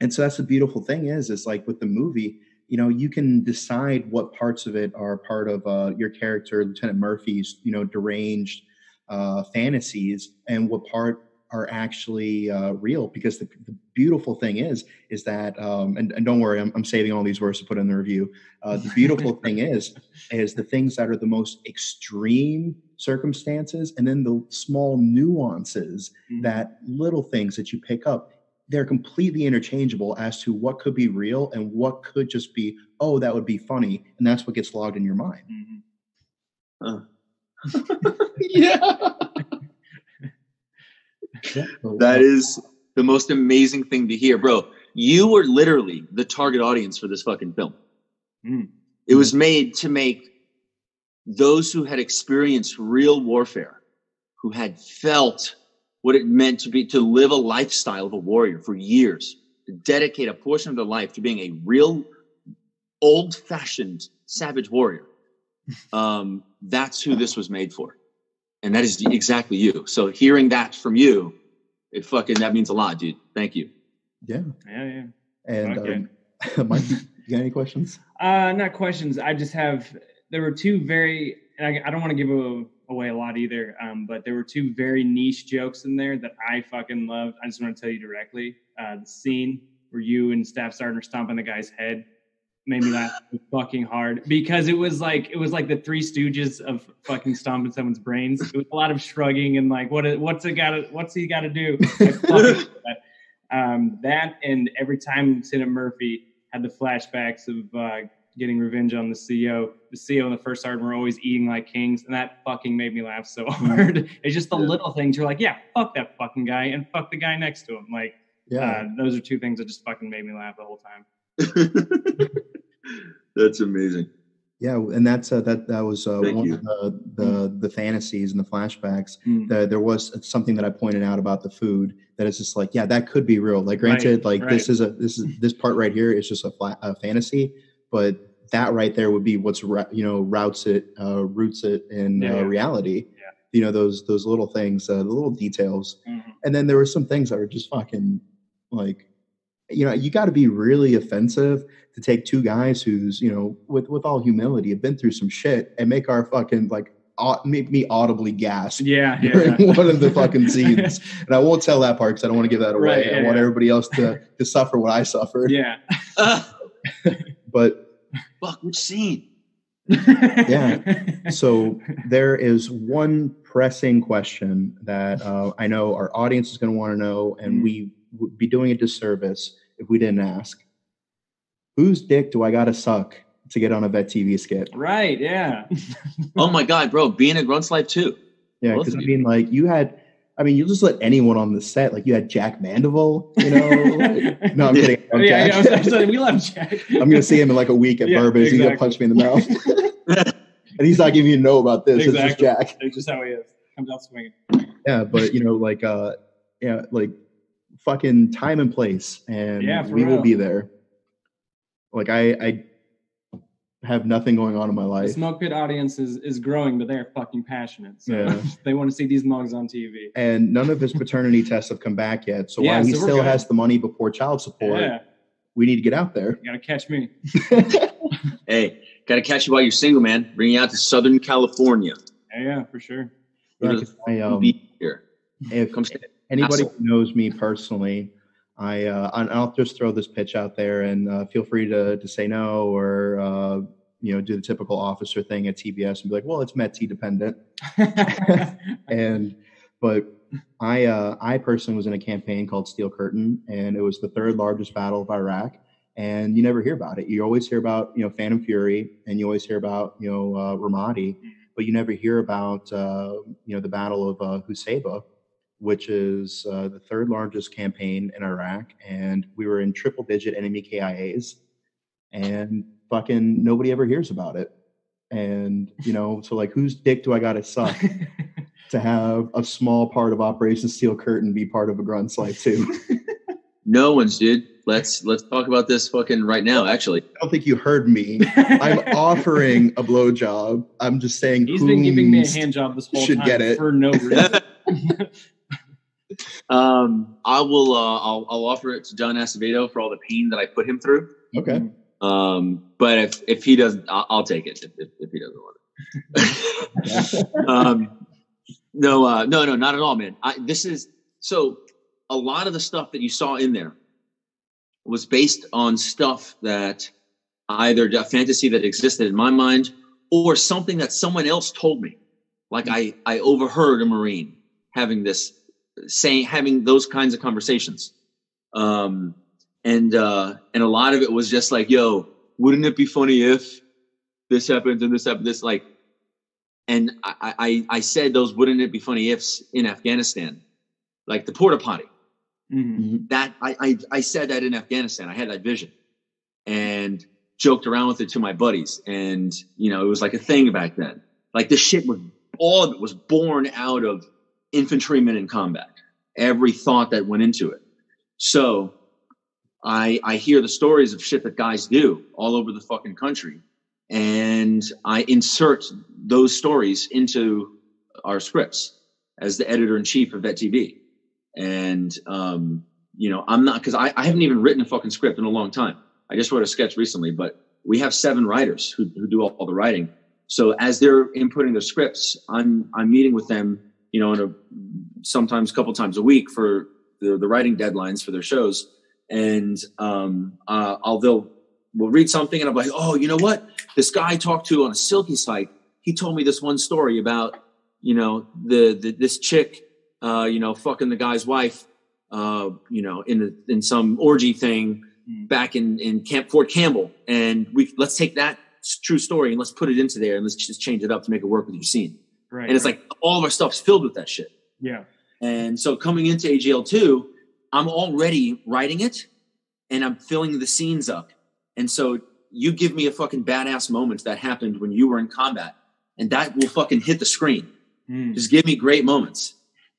and so that's the beautiful thing is, is like with the movie you know you can decide what parts of it are part of uh, your character lieutenant murphy's you know deranged uh, fantasies and what part are actually uh, real because the, the beautiful thing is is that um, and, and don't worry I'm, I'm saving all these words to put in the review uh, the beautiful [LAUGHS] thing is is the things that are the most extreme circumstances and then the small nuances Mhm. that little things that you pick up they're completely interchangeable as to what could be real and what could just be oh that would be funny and that's what gets logged in your mind Mhm. [LAUGHS] yeah. [LAUGHS] So, That is the most amazing thing to hear, bro. You were literally the target audience for this fucking film. Mm. It was made to make those who had experienced real warfare, who had felt what it meant to be to live a lifestyle of a warrior for years, to dedicate a portion of their life to being a real old-fashioned savage warrior. [LAUGHS] Um, that's who this was made for. And that is exactly you. So hearing that from you, it fucking that means a lot, dude. Thank you. yeah Yeah, yeah. and Okay. um, [LAUGHS] Mike, you got any questions Uh, not questions. I just have. There were two very. And I, I don't want to give a, away a lot either. Um, but there were two very niche jokes in there that I fucking loved. I just want to tell you directly. Uh, the scene where you and Staff Sergeant are stomping the guy's head made me laugh fucking hard because it was like it was like the Three Stooges of fucking stomping someone's brains. It was a lot of shrugging and like what what's it got to what's he got to do? I fucking love [LAUGHS] that. Um, that and every time Lieutenant Murphy had the flashbacks of uh, getting revenge on the CEO. The CEO and the first sergeant were always eating like kings, and that fucking made me laugh so hard. It's just the Yeah. little things. You're like, yeah, fuck that fucking guy, and fuck the guy next to him. Like, yeah uh, those are two things that just fucking made me laugh the whole time. [LAUGHS] That's amazing. yeah and that's uh, that that was uh, one you. of the, the the fantasies and the flashbacks Mm. the, there was something that I pointed out about the food that is just like, yeah, that could be real. Like, granted, like this is a this is this part right here is just a, flat, a fantasy, but that right there would be what's you know routes it uh, roots it in Yeah, uh, reality. Yeah. you know those those little things, uh, the little details. Mhm. And then there were some things that were just fucking like, you know, you got to be really offensive to take two guys who's you know with with all humility have been through some shit and make our fucking like au- make me audibly gasp Yeah, yeah. during [LAUGHS] one of the fucking [LAUGHS] scenes. And I won't tell that part because I don't want to give that away. Right, I yeah, want yeah. everybody else to [LAUGHS] to suffer what I suffered. yeah. But Fuck, which scene? yeah. so there is one pressing question that uh, I know our audience is going to want to know, and Mm. we would be doing a disservice if we didn't ask. Whose dick do I got to suck to get on a Vet TV skit? right. Yeah. [LAUGHS] Oh my god, bro, being a grunt's life too. Yeah, because I mean, like you had, I mean, you just let anyone on the set, like you had Jack Mandeville, you know. [LAUGHS] like- no, I'm kidding. I'm, yeah, yeah, I was, I Jack. was like, we love Jack. I'm gonna see him in like a week at Yeah, Burbank. He's gonna punch me in the mouth, [LAUGHS] and he's not giving you a know about this. It's just Exactly. Jack. That's just how he is. Comes out swinging. Yeah, but you know, like uh yeah, like fucking time and place and Yeah, for we will be there. Like I I have nothing going on in my The life. Smoke Pit audience is, is growing, but they're fucking passionate. So Yeah. [LAUGHS] they want to see these mugs on TV. And none of his paternity tests have come back yet. So Yeah, while he so we're still good. has the money before child support, Yeah, we need to get out there. you gotta catch me. [LAUGHS] Hey, gotta catch you while you're single, man. Bring you out to Southern California. Yeah, yeah, for sure. Yeah, Go to 'cause I, um, be here. if Come stay. Anybody who knows me personally, I uh, I'll just throw this pitch out there, and uh, feel free to to say no or uh, you know do the typical officer thing at TBS and be like, well, it's Met T dependent. [LAUGHS] and but I uh, I personally was in a campaign called Steel Curtain, and it was the third largest battle of Iraq. And you never hear about it. You always hear about you know Phantom Fury, and you always hear about you know uh, Ramadi, but you never hear about uh, you know the Battle of uh, which is uh, the third largest campaign in Iraq, and we were in triple digit enemy KIAs, and fucking nobody ever hears about it. And you know, so like, whose dick do I got to suck [LAUGHS] to have a small part of Operation Steel Curtain be part of a grunt's slide too? [LAUGHS] No one's, dude. Let's let's talk about this fucking right now. Actually, I don't think you heard me. I'm offering a blowjob. I'm just saying He's been giving me a hand job this whole should time get it. for no [LAUGHS] reason. Um, I will. Uh, I'll I'll offer it to John Acevedo for all the pain that I put him through. Okay. Um, but if if he doesn't, I'll, I'll take it. If, if, if he doesn't want it. [LAUGHS] um, no, uh, no, no, not at all, man. I, this is so. A lot of the stuff that you saw in there was based on stuff that either a fantasy that existed in my mind or something that someone else told me. Like I, I overheard a Marine having this, saying, having those kinds of conversations. Um, and, uh, and a lot of it was just like, yo, wouldn't it be funny if this happens and this happened, this like, and I, I, I said those wouldn't it be funny ifs in Afghanistan, like the porta potty Mhm. Mhm. that I, I I said that in Afghanistan. I had that vision and joked around with it to my buddies. And you know, it was like a thing back then. Like this shit was all of it was born out of infantrymen in combat. Every thought that went into it. So I I hear the stories of shit that guys do all over the fucking country. And I insert those stories into our scripts as the editor in chief of Vet TV and um, you know i'm not because I, I haven't even written a fucking script in a long time i just wrote a sketch recently but we have seven writers who, who do all, all the writing so as they're inputting their scripts i'm i'm meeting with them you know in a sometimes a couple times a week for the, the writing deadlines for their shows and um, uh, i'll they'll we'll read something and i'm like oh you know what this guy i talked to on a silky site he told me this one story about you know the, the this chick uh, you know, fucking the guy's wife, uh, you know, in the, in some orgy thing Mm. back in, in Camp Fort Campbell. And we, let's take that true story and let's put it into there and let's just change it up to make it work with your scene. Right. And it's right. like all of our stuff's filled with that shit. yeah. And so coming into AGL2, I'm already writing it and I'm filling the scenes up. And so you give me a fucking badass moment that happened when you were in combat and that will fucking hit the screen. Mm. Just give me great moments.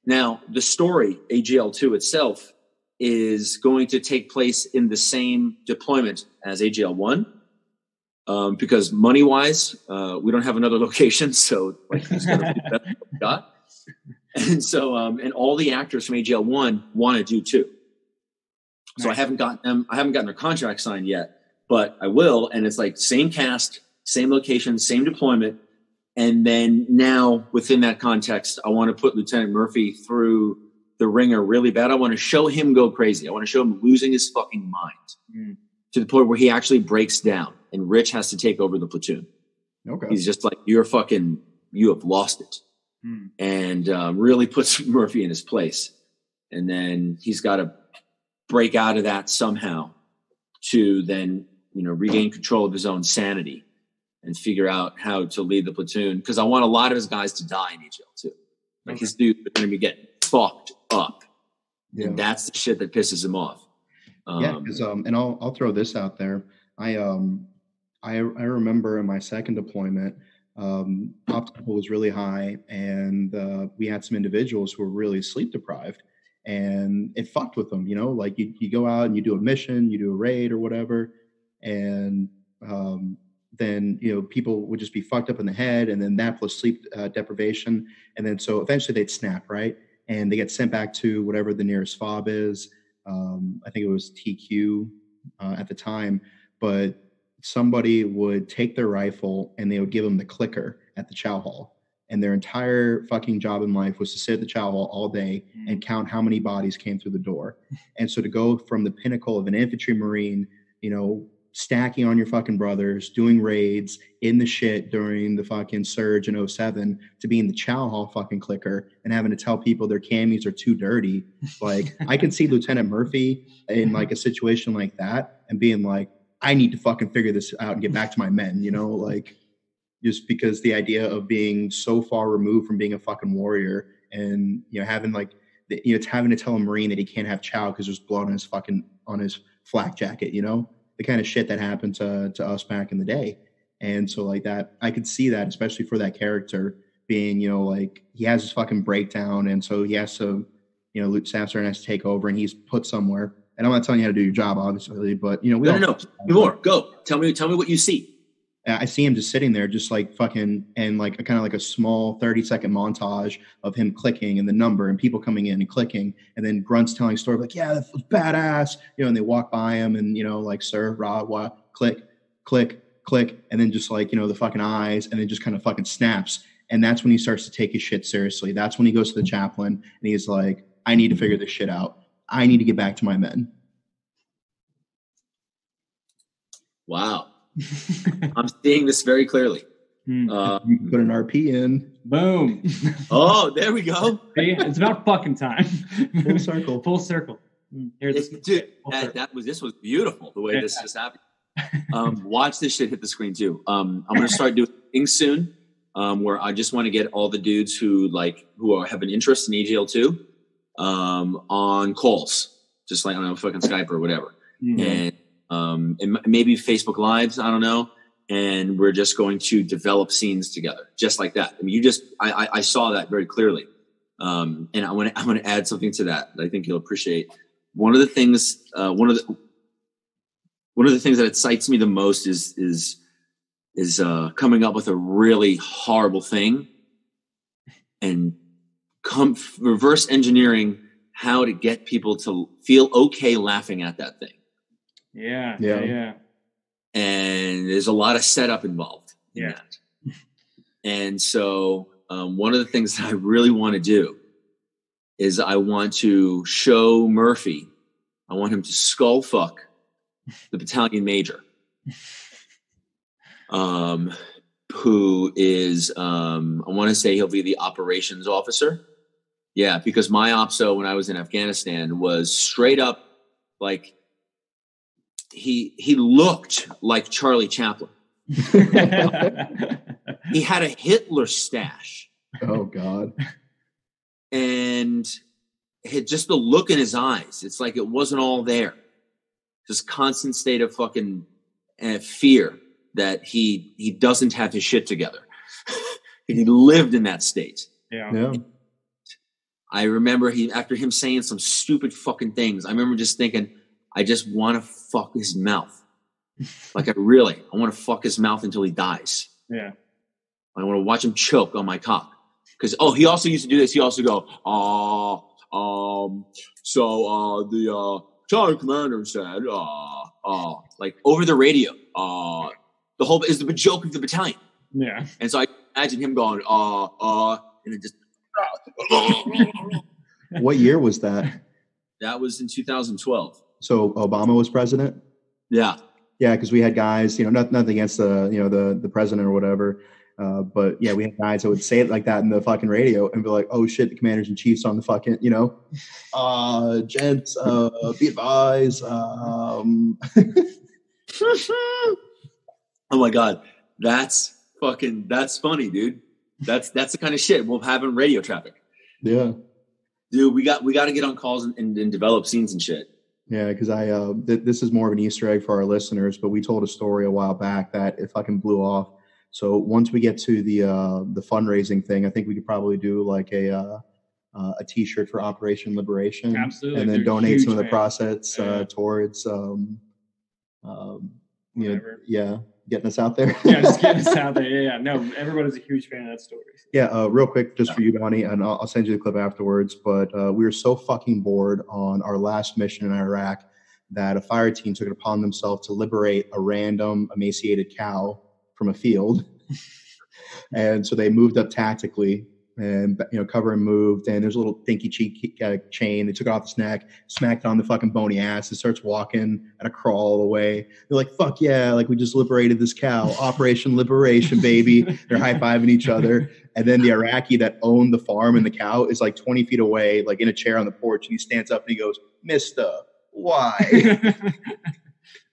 Now, the story, AGL2 itself, is going to take place in the same deployment as AGL1. Um, because money wise, uh, we don't have another [LAUGHS] location. So, like, it's gonna be the got. and so um, and all the actors from AGL one want to do too. So I haven't gotten them. I haven't gotten their contract signed yet, but I will. And it's like same cast, same location, same deployment. And then now within that context, I want to put Lieutenant Murphy through the ringer really bad. I want to show him go crazy. I want to show him losing his fucking mind Mm. To the point where he actually breaks down and Rich has to take over the platoon. Okay. He's just like, you're fucking, you have lost it Mm. and um, really puts [LAUGHS] Murphy in his place. And then he's got to break out of that somehow to then, you know, regain control of his own sanity and figure out how to lead the platoon. Because I want a lot of his guys to die in AGL too. Like his dudes are going to be getting fucked up. Yeah. And that's the shit that pisses him off. Um, yeah, 'cause, um, and I'll I'll throw this out there. I um I I remember in my second deployment, um, obstacle was really high, and uh, we had some individuals who were really sleep deprived, and it fucked with them. You know, like you you go out and you do a mission, you do a raid or whatever, and um, then you know people would just be fucked up in the head, and then that plus sleep uh, deprivation, and then so eventually they'd snap right, and they get sent back to whatever the nearest fob is um, I think it was TQ uh, at the time, but somebody would take their rifle and they would give them the clicker at the chow hall. And their entire fucking job in life was to sit at the chow hall all day and count how many bodies came through the door. And so to go from the pinnacle of an infantry marine, you know, stacking on your fucking brothers, doing raids in the shit during the fucking surge in 07 to being the chow hall fucking clicker and having to tell people their camis are too dirty. Like [LAUGHS] I can see Lieutenant Murphy in like a situation like that and being like, I need to fucking figure this out and get back to my men, you know, like just because the idea of being so far removed from being a fucking warrior and you know having like you know it's having to tell a marine that he can't have chow because there's blood on his fucking on his flak jacket, you know, the kind of shit that happened to to us back in the day. And so like that, I could see that, especially for that character being, you know, like he has his fucking breakdown, and so he has to, you know, Luke Sergeant has to take over, and he's put somewhere. And I'm not telling you how to do your job, obviously, but you know, we no, no, no. More. Go. Tell me. Tell me what you see. I see him just sitting there, just like fucking, and like a kind of like a small 30 second montage of him clicking and the number and people coming in and clicking, and then grunts telling a story like, "Yeah, that was badass," you know, and they walk by him and you know, like, "Sir, Rah, wah, click, click, click," and then just like you know the fucking eyes, and then just kind of fucking snaps, and that's when he starts to take his shit seriously. That's when he goes to the chaplain and he's like, "I need to figure this shit out. I need to get back to my men." Wow. [LAUGHS] I'm seeing this very clearly. Hmm. Uh, You can put an RP in Boom. oh, there we go. [LAUGHS] See, it's about fucking time. full circle. Full circle. Hmm. Here, It's, this, dude, full that, circle. that was this was beautiful the way Yeah. this just happened. Um, watch this shit hit the screen too. Um, I'm gonna start doing things soon, um, where I just want to get all the dudes who like who are, have an interest in AGL two um, on calls, just like on a fucking Skype or whatever, Hmm. and um, and maybe Facebook Lives. I don't know. And we're just going to develop scenes together, just like that. I mean, you just I, I, I saw that very clearly, um, and I want to I want to add something to that that I think you'll appreciate. One of the things, uh, one of the one of the things that excites me the most is is is uh, coming up with a really horrible thing and come reverse engineering how to get people to feel okay laughing at that thing. Yeah, Yeah. yeah, yeah. And there's a lot of setup involved in Yeah. that. And so um, one of the things that I really want to do is I want to show Murphy, I want him to skull fuck the battalion major, um, who is, um, I want to say he'll be the operations officer. Yeah, because my OPSO when I was in Afghanistan was straight up like he he looked like Charlie Chaplin. [LAUGHS] He had a Hitler stash Oh God. and had just the look in his eyes. It's like it wasn't all there. Just constant state of fucking uh, fear that he he doesn't have his shit together. [LAUGHS] he lived in that state. yeah. Yeah. I remember he after him saying some stupid fucking things. I remember just thinking, I just want to fuck his mouth. like I really, I want to fuck his mouth until he dies. Yeah. I want to watch him choke on my cock. because oh, he also used to do this. He also go, uh, um, so uh, the uh, battalion commander said, uh, uh, like over the radio, uh, the whole is the joke of the battalion, Yeah. and so I imagine him going, uh, uh, and it just. What year was that? [LAUGHS] that was in 2012. So Obama was president. Yeah, Yeah, because we had guys, you know, not, nothing against the, you know, the the president or whatever, uh, but yeah, we had guys that would say it like that in the fucking radio and be like, "Oh shit, the commanders in chiefs on the fucking, you know, [LAUGHS] uh, gents, uh, be advised." Um, [LAUGHS] oh my god, that's fucking that's funny, dude. That's that's the kind of shit we'll have in radio traffic, yeah, dude. We got we got to get on calls and, and, and develop scenes and shit. Yeah, because I uh, th- this is more of an Easter egg for our listeners, but we told a story a while back that it fucking blew off. So once we get to the uh, the fundraising thing, I think we could probably do like a uh, uh, a T-shirt for Operation Liberation. Absolutely. and then They're donate some of the profits uh, Yeah. towards um, um, you know, yeah, getting us out there. [LAUGHS] Yeah, just getting us [LAUGHS] out there. Yeah, yeah. No, everybody's a huge fan of that story. yeah, uh, real quick, just for you, Donny, and I'll, I'll send you the clip afterwards. But uh, we were so fucking bored on our last mission in Iraq that a fire team took it upon themselves to liberate a random emaciated cow from a field, [LAUGHS] and so they moved up tactically. And you know, cover and moved, and there's a little dinky cheek uh, chain. They took it off its neck, smacked it on the fucking bony ass. It starts walking at a crawl away. They're like, "Fuck yeah!" Like we just liberated this cow. [LAUGHS] Operation Liberation, baby. They're high fiving each other. And then the Iraqi that owned the farm and the cow is like 20 feet away, like in a chair on the porch. And he stands up and he goes, Mister, why? [LAUGHS]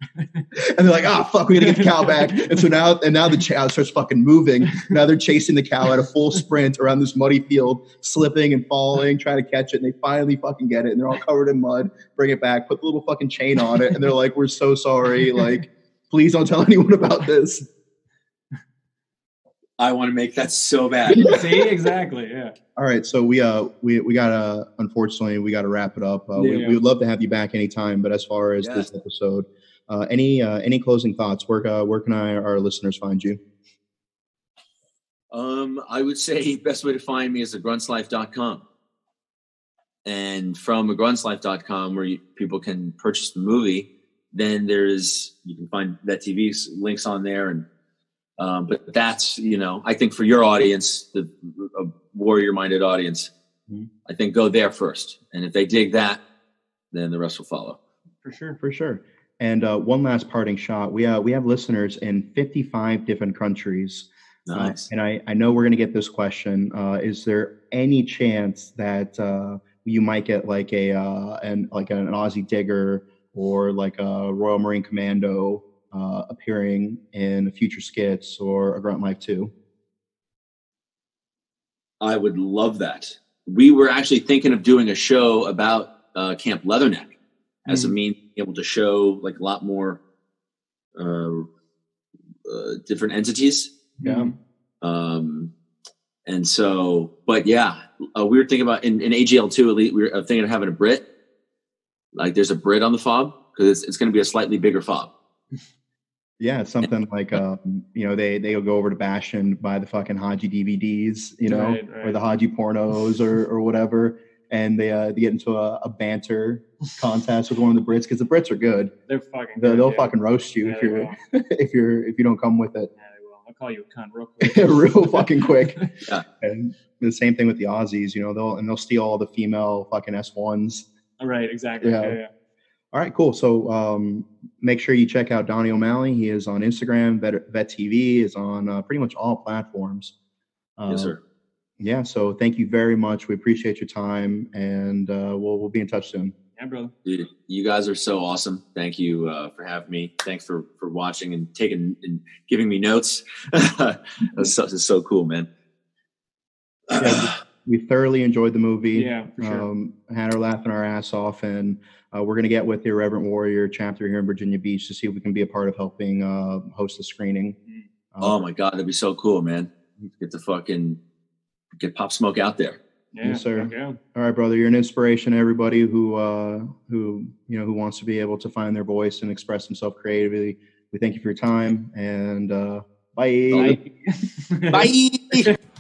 [LAUGHS] and they're like, ah, fuck, we gotta get the cow back. And so now, and now the cow starts fucking moving. Now they're chasing the cow at a full sprint around this muddy field, slipping and falling, trying to catch it. And they finally fucking get it. And they're all covered in mud, bring it back, put the little fucking chain on it. And they're like, we're so sorry. Like, please don't tell anyone about this. I want to make that so bad. [LAUGHS] See, exactly. Yeah. All right, so we uh we we gotta unfortunately we gotta wrap it up. Uh, we, Yeah. we would love to have you back anytime, but as far as this episode, uh, any uh, any closing thoughts? Where uh, where can I our listeners find you? Um, I would say [LAUGHS] best way to find me is at gruntslife.com. And from gruntslife.com, where you, people can purchase the movie, then there's you can find Vet TV's links on there. And um, but that's you know I think for your audience, the warrior-minded audience, Mhm. I think go there first, and if they dig that, then the rest will follow. For sure. For sure. And uh, one last parting shot. We uh, we have listeners in 55 different countries. Uh, and I, I know we're going to get this question. Uh, is there any chance that uh, you might get like a uh, an like an Aussie digger or like a Royal Marine Commando uh, appearing in future skits or a Grunt Life 2? I would love that. We were actually thinking of doing a show about uh, Camp Leatherneck as a means to be able to show like a lot more uh, uh, different entities. Yeah. Um, and so, but yeah, uh, we were thinking about in, in AGL two. At least we were thinking of having a Brit. Like, there's a Brit on the fob because it's, it's going to be a slightly bigger fob. [LAUGHS] Yeah, something like um, you know they they go over to Bash and buy the fucking Haji DVDs, you know, Right, or the Haji pornos or or whatever, and they uh, they get into a, a banter [LAUGHS] contest with one of the Brits because the Brits are good. They're fucking. They'll, they'll yeah. fucking roast you Yeah, if you're [LAUGHS] if you're if you don't come with it Yeah, they will. I'll call you a cunt real [LAUGHS] quick. real fucking quick. Yeah. And the same thing with the Aussies, you know, they'll and they'll steal all the female fucking S ones. right. Exactly. Yeah. Yeah. yeah. All right, cool. So um, make sure you check out Donny O'Malley. He is on Instagram. Vet, Vet TV is on uh, pretty much all platforms. Uh, yes, sir. Yeah. So thank you very much. We appreciate your time, and uh, we'll we'll be in touch soon. Yeah, brother. Dude, you guys are so awesome. Thank you uh, for having me. Thanks for for watching and taking and giving me notes. [LAUGHS] that's, so, so cool, man. Yeah. We thoroughly enjoyed the movie. Yeah, for sure. Um, had her laughing our ass off, and uh, we're going to get with the Irreverent Warrior chapter here in Virginia Beach to see if we can be a part of helping uh, host the screening. oh Uh, my god, that'd be so cool, man. Get the fucking get Pop Smoke out there. Yeah, Yes, sir. fuck Yeah. All right, brother. You're an inspiration to everybody who uh, who you know who wants to be able to find their voice and express themselves creatively. We thank you for your time and uh, bye. Bye. Bye. [LAUGHS] [LAUGHS]